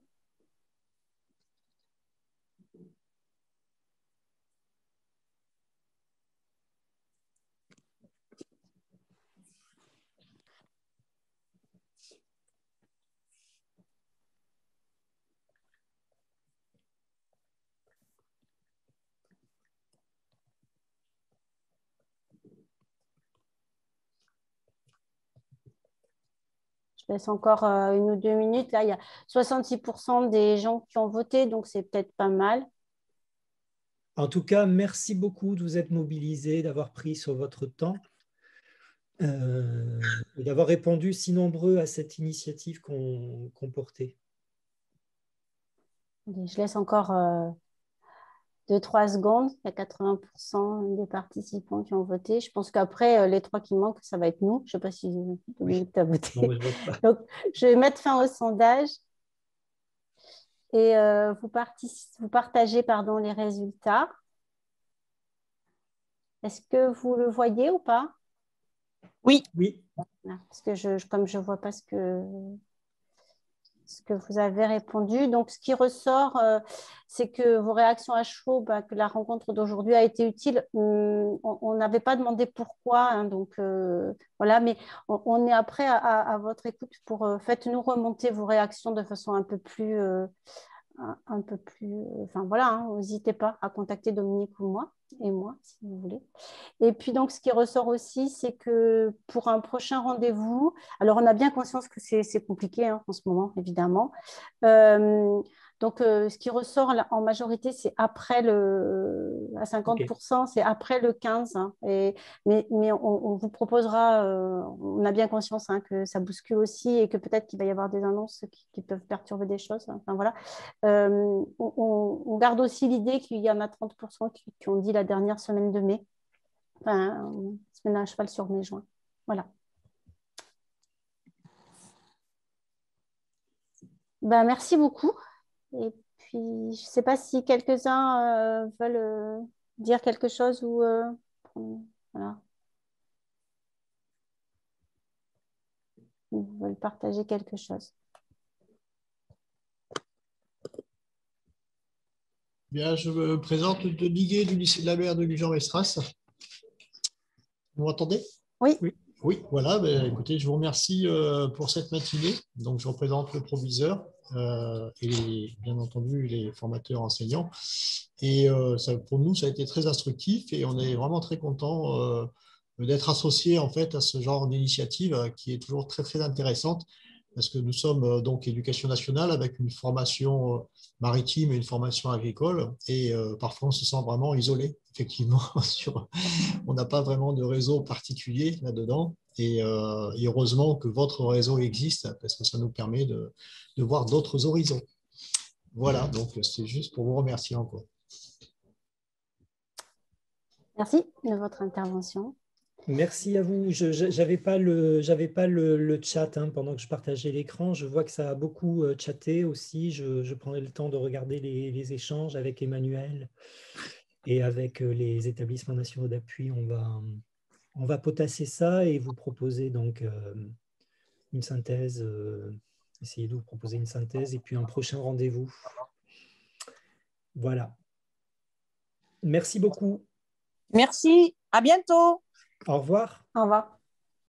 Je laisse encore euh, une ou deux minutes. Là, il y a 66% des gens qui ont voté, donc c'est peut-être pas mal. En tout cas, merci beaucoup de vous être mobilisés, d'avoir pris sur votre temps euh, et d'avoir répondu si nombreux à cette initiative qu'on portait. Je laisse encore euh, de 3 secondes. Il y a 80% des participants qui ont voté. Je pense qu'après, euh, les trois qui manquent, ça va être nous. Je ne sais pas si tu as voté. je Donc, je vais mettre fin au sondage. Et euh, vous, vous, partagez pardon, les résultats. Est-ce que vous le voyez ou pas? Oui. Oui. Parce que je, comme je ne vois pas ce que ce que vous avez répondu. Donc, ce qui ressort, euh, c'est que vos réactions à chaud, bah, que la rencontre d'aujourd'hui a été utile. Hum, on n'avait pas demandé pourquoi, hein, donc euh, voilà, mais on, est après à, votre écoute pour euh, faites-nous remonter vos réactions de façon un peu plus, un, peu plus, enfin voilà, hein, n'hésitez pas à contacter Dominique ou moi et moi, si vous voulez. Et puis, donc, ce qui ressort aussi, c'est que pour un prochain rendez-vous, alors on a bien conscience que c'est compliqué hein, en ce moment, évidemment. Euh, donc, euh, ce qui ressort en majorité, c'est après le, à 50%, c'est après le 15. Hein. et, mais, mais on, vous proposera, euh, on a bien conscience hein, que ça bouscule aussi et que peut-être qu'il va y avoir des annonces qui, peuvent perturber des choses. Enfin, voilà. Euh, on, garde aussi l'idée qu'il y en a 30% qui, ont dit la dernière semaine de mai. Enfin, semaine à cheval sur mai-juin. Voilà. Ben, merci beaucoup. Et puis, je ne sais pas si quelques-uns euh, veulent euh, dire quelque chose ou euh, voilà. Ou veulent partager quelque chose. Bien, je me présente Gué du lycée de la mer de Gujan-Mestras. Vous m'entendez? Oui. oui. Oui, voilà. Ben, écoutez, je vous remercie pour cette matinée. Donc, je représente le proviseur euh, et bien entendu les formateurs enseignants. Et euh, ça, pour nous, ça a été très instructif et on est vraiment très content euh, d'être associé en fait à ce genre d'initiative qui est toujours très très intéressante parce que nous sommes donc éducation nationale avec une formation maritime et une formation agricole et parfois on se sent vraiment isolé effectivement on n'a pas vraiment de réseau particulier là-dedans euh, et, heureusement que votre réseau existe parce que ça nous permet de, voir d'autres horizons. Voilà, donc c'est juste pour vous remercier encore. Merci de votre intervention. Merci à vous. Je n'avais pas, le, pas le, chat hein, pendant que je partageais l'écran. Je vois que ça a beaucoup euh, chatté aussi. Je, prendrai le temps de regarder les, échanges avec Emmanuel et avec euh, les établissements nationaux d'appui. On va, on va potasser ça et vous proposer donc euh, une synthèse. Euh, essayez de vous proposer une synthèse et puis un prochain rendez-vous. Voilà. Merci beaucoup. Merci. À bientôt. Au revoir. Au revoir.